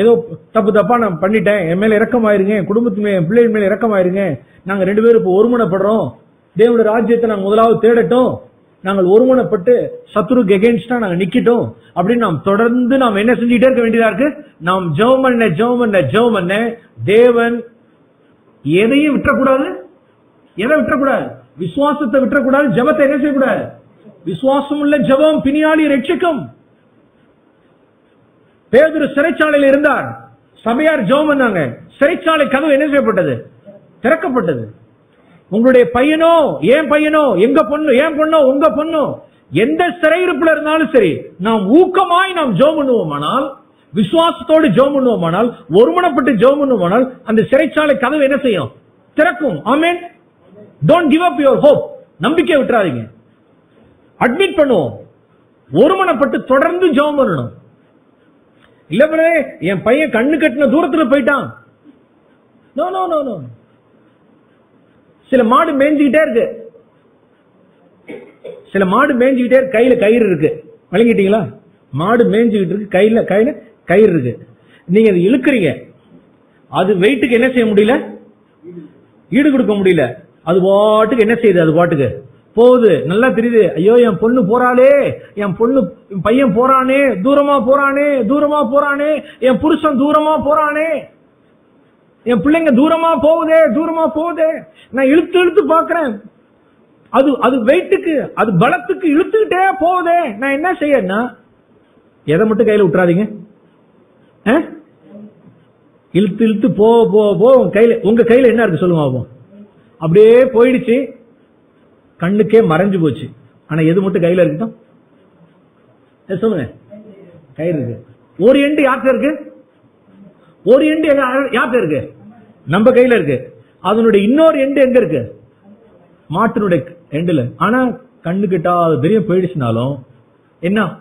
ஏதோ தப்பு தப்பா நான் பண்ணிட்டேன் என் மேல இறக்கமாயிருங்க என் குடும்பத்து மேல என் பிள்ளைகள் மேல இறக்கமாயிருங்க நாங்க ரெண்டு பேரும் இப்போ ஒருமனப்படுறோம். தேவனுடைய ராஜ்யத்தை நாங்க முதலாவது தேடட்டும். நாங்கள் ஒருமனப்பட்டு சத்ருக்கு எகென்ஸ்டா நாங்க நிக்கிட்டோம். அப்படின்னு நாம் தொடர்ந்து நாம் என்ன செஞ்சுட்டே இருக்க வேண்டியதா இருக்கு? நாம் ஜெவம் பண்ண ஜெவம் பண்ண ஜெவம் பண்ண தேவன் எதையும் விட்டுறக்கூடாது எதை விட்டுறக்கூடாது விசுவாசத்தை விட்டுறக்கூடாது ஜெபத்தை என்ன செய்யக்கூடாது? விசுவாசம் உள்ள ஜெபம் பிணியாளி ரட்சிக்கும். பேதுரு சிறைச்சாலையில் இருந்தார். சபையார் ஜோம் பண்ணாங்க. சிறைச்சாலை கதவு என்ன செய்யப்பட்டது? திறக்கப்பட்டது. உங்களுடைய பையனோ ஏன் பையனோ எங்க பொண்ணு ஏன் பொண்ணோ உங்க பொண்ணோ எந்த சிறையிருப்புல இருந்தாலும் சரி நாம் ஊக்கமாய் நாம் ஜோம் பண்ணுவோமானால் விசுவாசத்தோடு ஜோம் பண்ணுவோமானால் ஒருமனப்பட்டு ஜோம் பண்ணுவோமானால் அந்த சிறைச்சாலை கதவு என்ன செய்யும்? திறக்கும். ஆமேன். Don't give up your hope நம்பிக்கை விட்டுறாதீங்க. அட்மிட் பண்ணுவோம். ஒருமனப்பட்டு தொடர்ந்து ஜோம் பண்ணணும். இல்ல பிரதே என் பையன் கண்ணு கட்டின தூரத்துல போயிட்டான். நோ நோ நோ நோ சில மாடு மேய்ஞ்சுக்கிட்டே இருக்கு. சில மாடு மேய்ஞ்சுக்கிட்டே இருக்கு கையில கயிறு இருக்கு. வழங்கிட்டீங்களா மாடு மேய்ஞ்சுக்கிட்டு இருக்கு கையில கையில கயிறு இருக்கு. நீங்க அதை இழுக்கிறீங்க. அது வெயிட்டுக்கு என்ன செய்ய முடியல? ஈடு கொடுக்க முடியல. அது பாட்டுக்கு என்ன செய்யுது அது பாட்டுக்கு? போகுது. நல்லா தெரியுது. ஐயோ என் பொண்ணு போறாளே. என் பொண்ணு என் பையன் போறானே. தூரமா போறானே. தூரமா போறானே. என் புருஷன் தூரமா போறானே. என் பிள்ளைங்க தூரமா போகுதே. தூரமா போகுதே. நான் இழுத்து இழுத்து பாக்குறேன் அது அது வெயிட்டுக்கு அது பலத்துக்கு இழுத்துக்கிட்டே போகுதே. நான் என்ன செய்யறேன்னா எதை மட்டும் கையில விட்டுறாதீங்க. ஆ? இழுத்து இழுத்து போ போ போ உங்க கையில உங்க கையில என்ன இருக்கு சொல்லுங்க அப்படியே போயிடுச்சு. கண்ணுக்கே மறைஞ்சு போச்சு. ஆனா எது மட்டும் கையில இருக்கட்டும்? ஏ, சொல்லுங்க. கயிறு இருக்கு. ஒரு எண்டு யார்கிட்ட இருக்கு? ஒரு எண்டு யார்கிட்ட இருக்கு? நம்ம கையில இருக்கு. அதனுடைய இன்னொரு எண்டு எங்க இருக்கு? மாட்டினுடைய எண்டுல. ஆனா கண்ணு கிட்டாத பெரிய போயிடுச்சுனாலும் என்ன?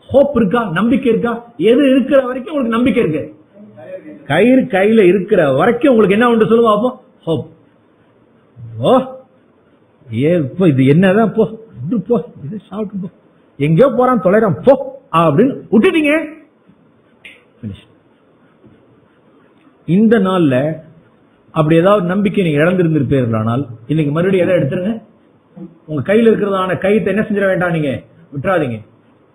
ஹோப் இருக்கா? நம்பிக்கை இருக்கா? எது இருக்கிற வரைக்கும் உங்களுக்கு நம்பிக்கை இருக்கு. கயிறு கையில இருக்கிற வரைக்கும் உங்களுக்கு என்ன உண்டு சொல்லுவா அப்போ ஹோப். ஓ ஏ இப்போ இது என்னதான் போ இது போ இது சாப்பிட்டு போ. எங்கேயோ போறான் தொலைறான் போ அப்படின்னு விட்டுட்டீங்க. இந்த நாள்ல அப்படி ஏதாவது நம்பிக்கை நீங்க இழந்திருந்திருப்பீர்களானால் இன்னைக்கு மறுபடியும் எதை எடுத்துருங்க? உங்க கையில இருக்கிறதான கைத்தை என்ன செஞ்சிட வேண்டாம் நீங்க? விட்டுறாதீங்க.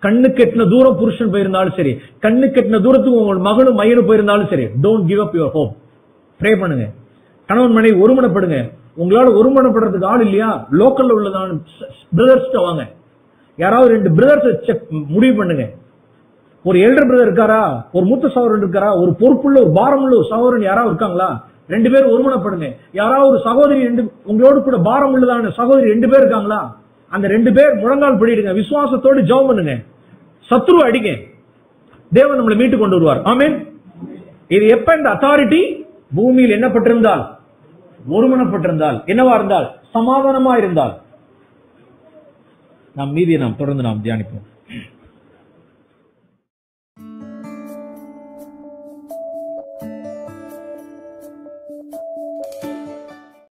கண்ணு கெட்டின தூரம் புருஷன் போயிருந்தாலும் சரி கண்ணு கெட்டின தூரத்துக்கு உங்க மகனும் மையனும் போயிருந்தாலும் சரி don't give up your hope pray பண்ணுங்க. கணவன் மனைவி ஒருமனப்படுங்க. உங்களால ஒருமனப்படுறதுக்கு ஆள் இல்லையா? லோக்கல்ல உள்ளதான பிரதர்ஸ்ட வாங்க. யாராவது ரெண்டு பிரதர்ஸ் செக் முடிவு பண்ணுங்க. ஒரு எல்டர் பிரதர் இருக்காரா? ஒரு மூத்த சகோதரன் இருக்காரா? ஒரு பொறுப்புள்ள ஒரு பாரமுள்ள ஒரு சகோதரன் யாராவது இருக்காங்களா? ரெண்டு பேரும் ஒருமனப்படுங்க. யாராவது ஒரு சகோதரி ரெண்டு உங்களோடு கூட பாரம் உள்ளதான சகோதரி ரெண்டு பேர் இருக்காங்களா? அந்த ரெண்டு பேர் முழங்கால் படிடுங்க. விசுவாசத்தோடு ஜெபம் பண்ணுங்க. சத்ரு அடிங்க. தேவன் நம்மளை மீட்டு கொண்டு வருவார். ஆமீன். இது எப்ப இந்த அத்தாரிட்டி பூமியில் என்னப்பட்டிருந்தால் ஒருமனப்பட்டிருந்தால் என்னவா இருந்தால் சமாதானமா இருந்தால் நாம் மீதியை நாம் தொடர்ந்து நாம் தியானிப்போம்.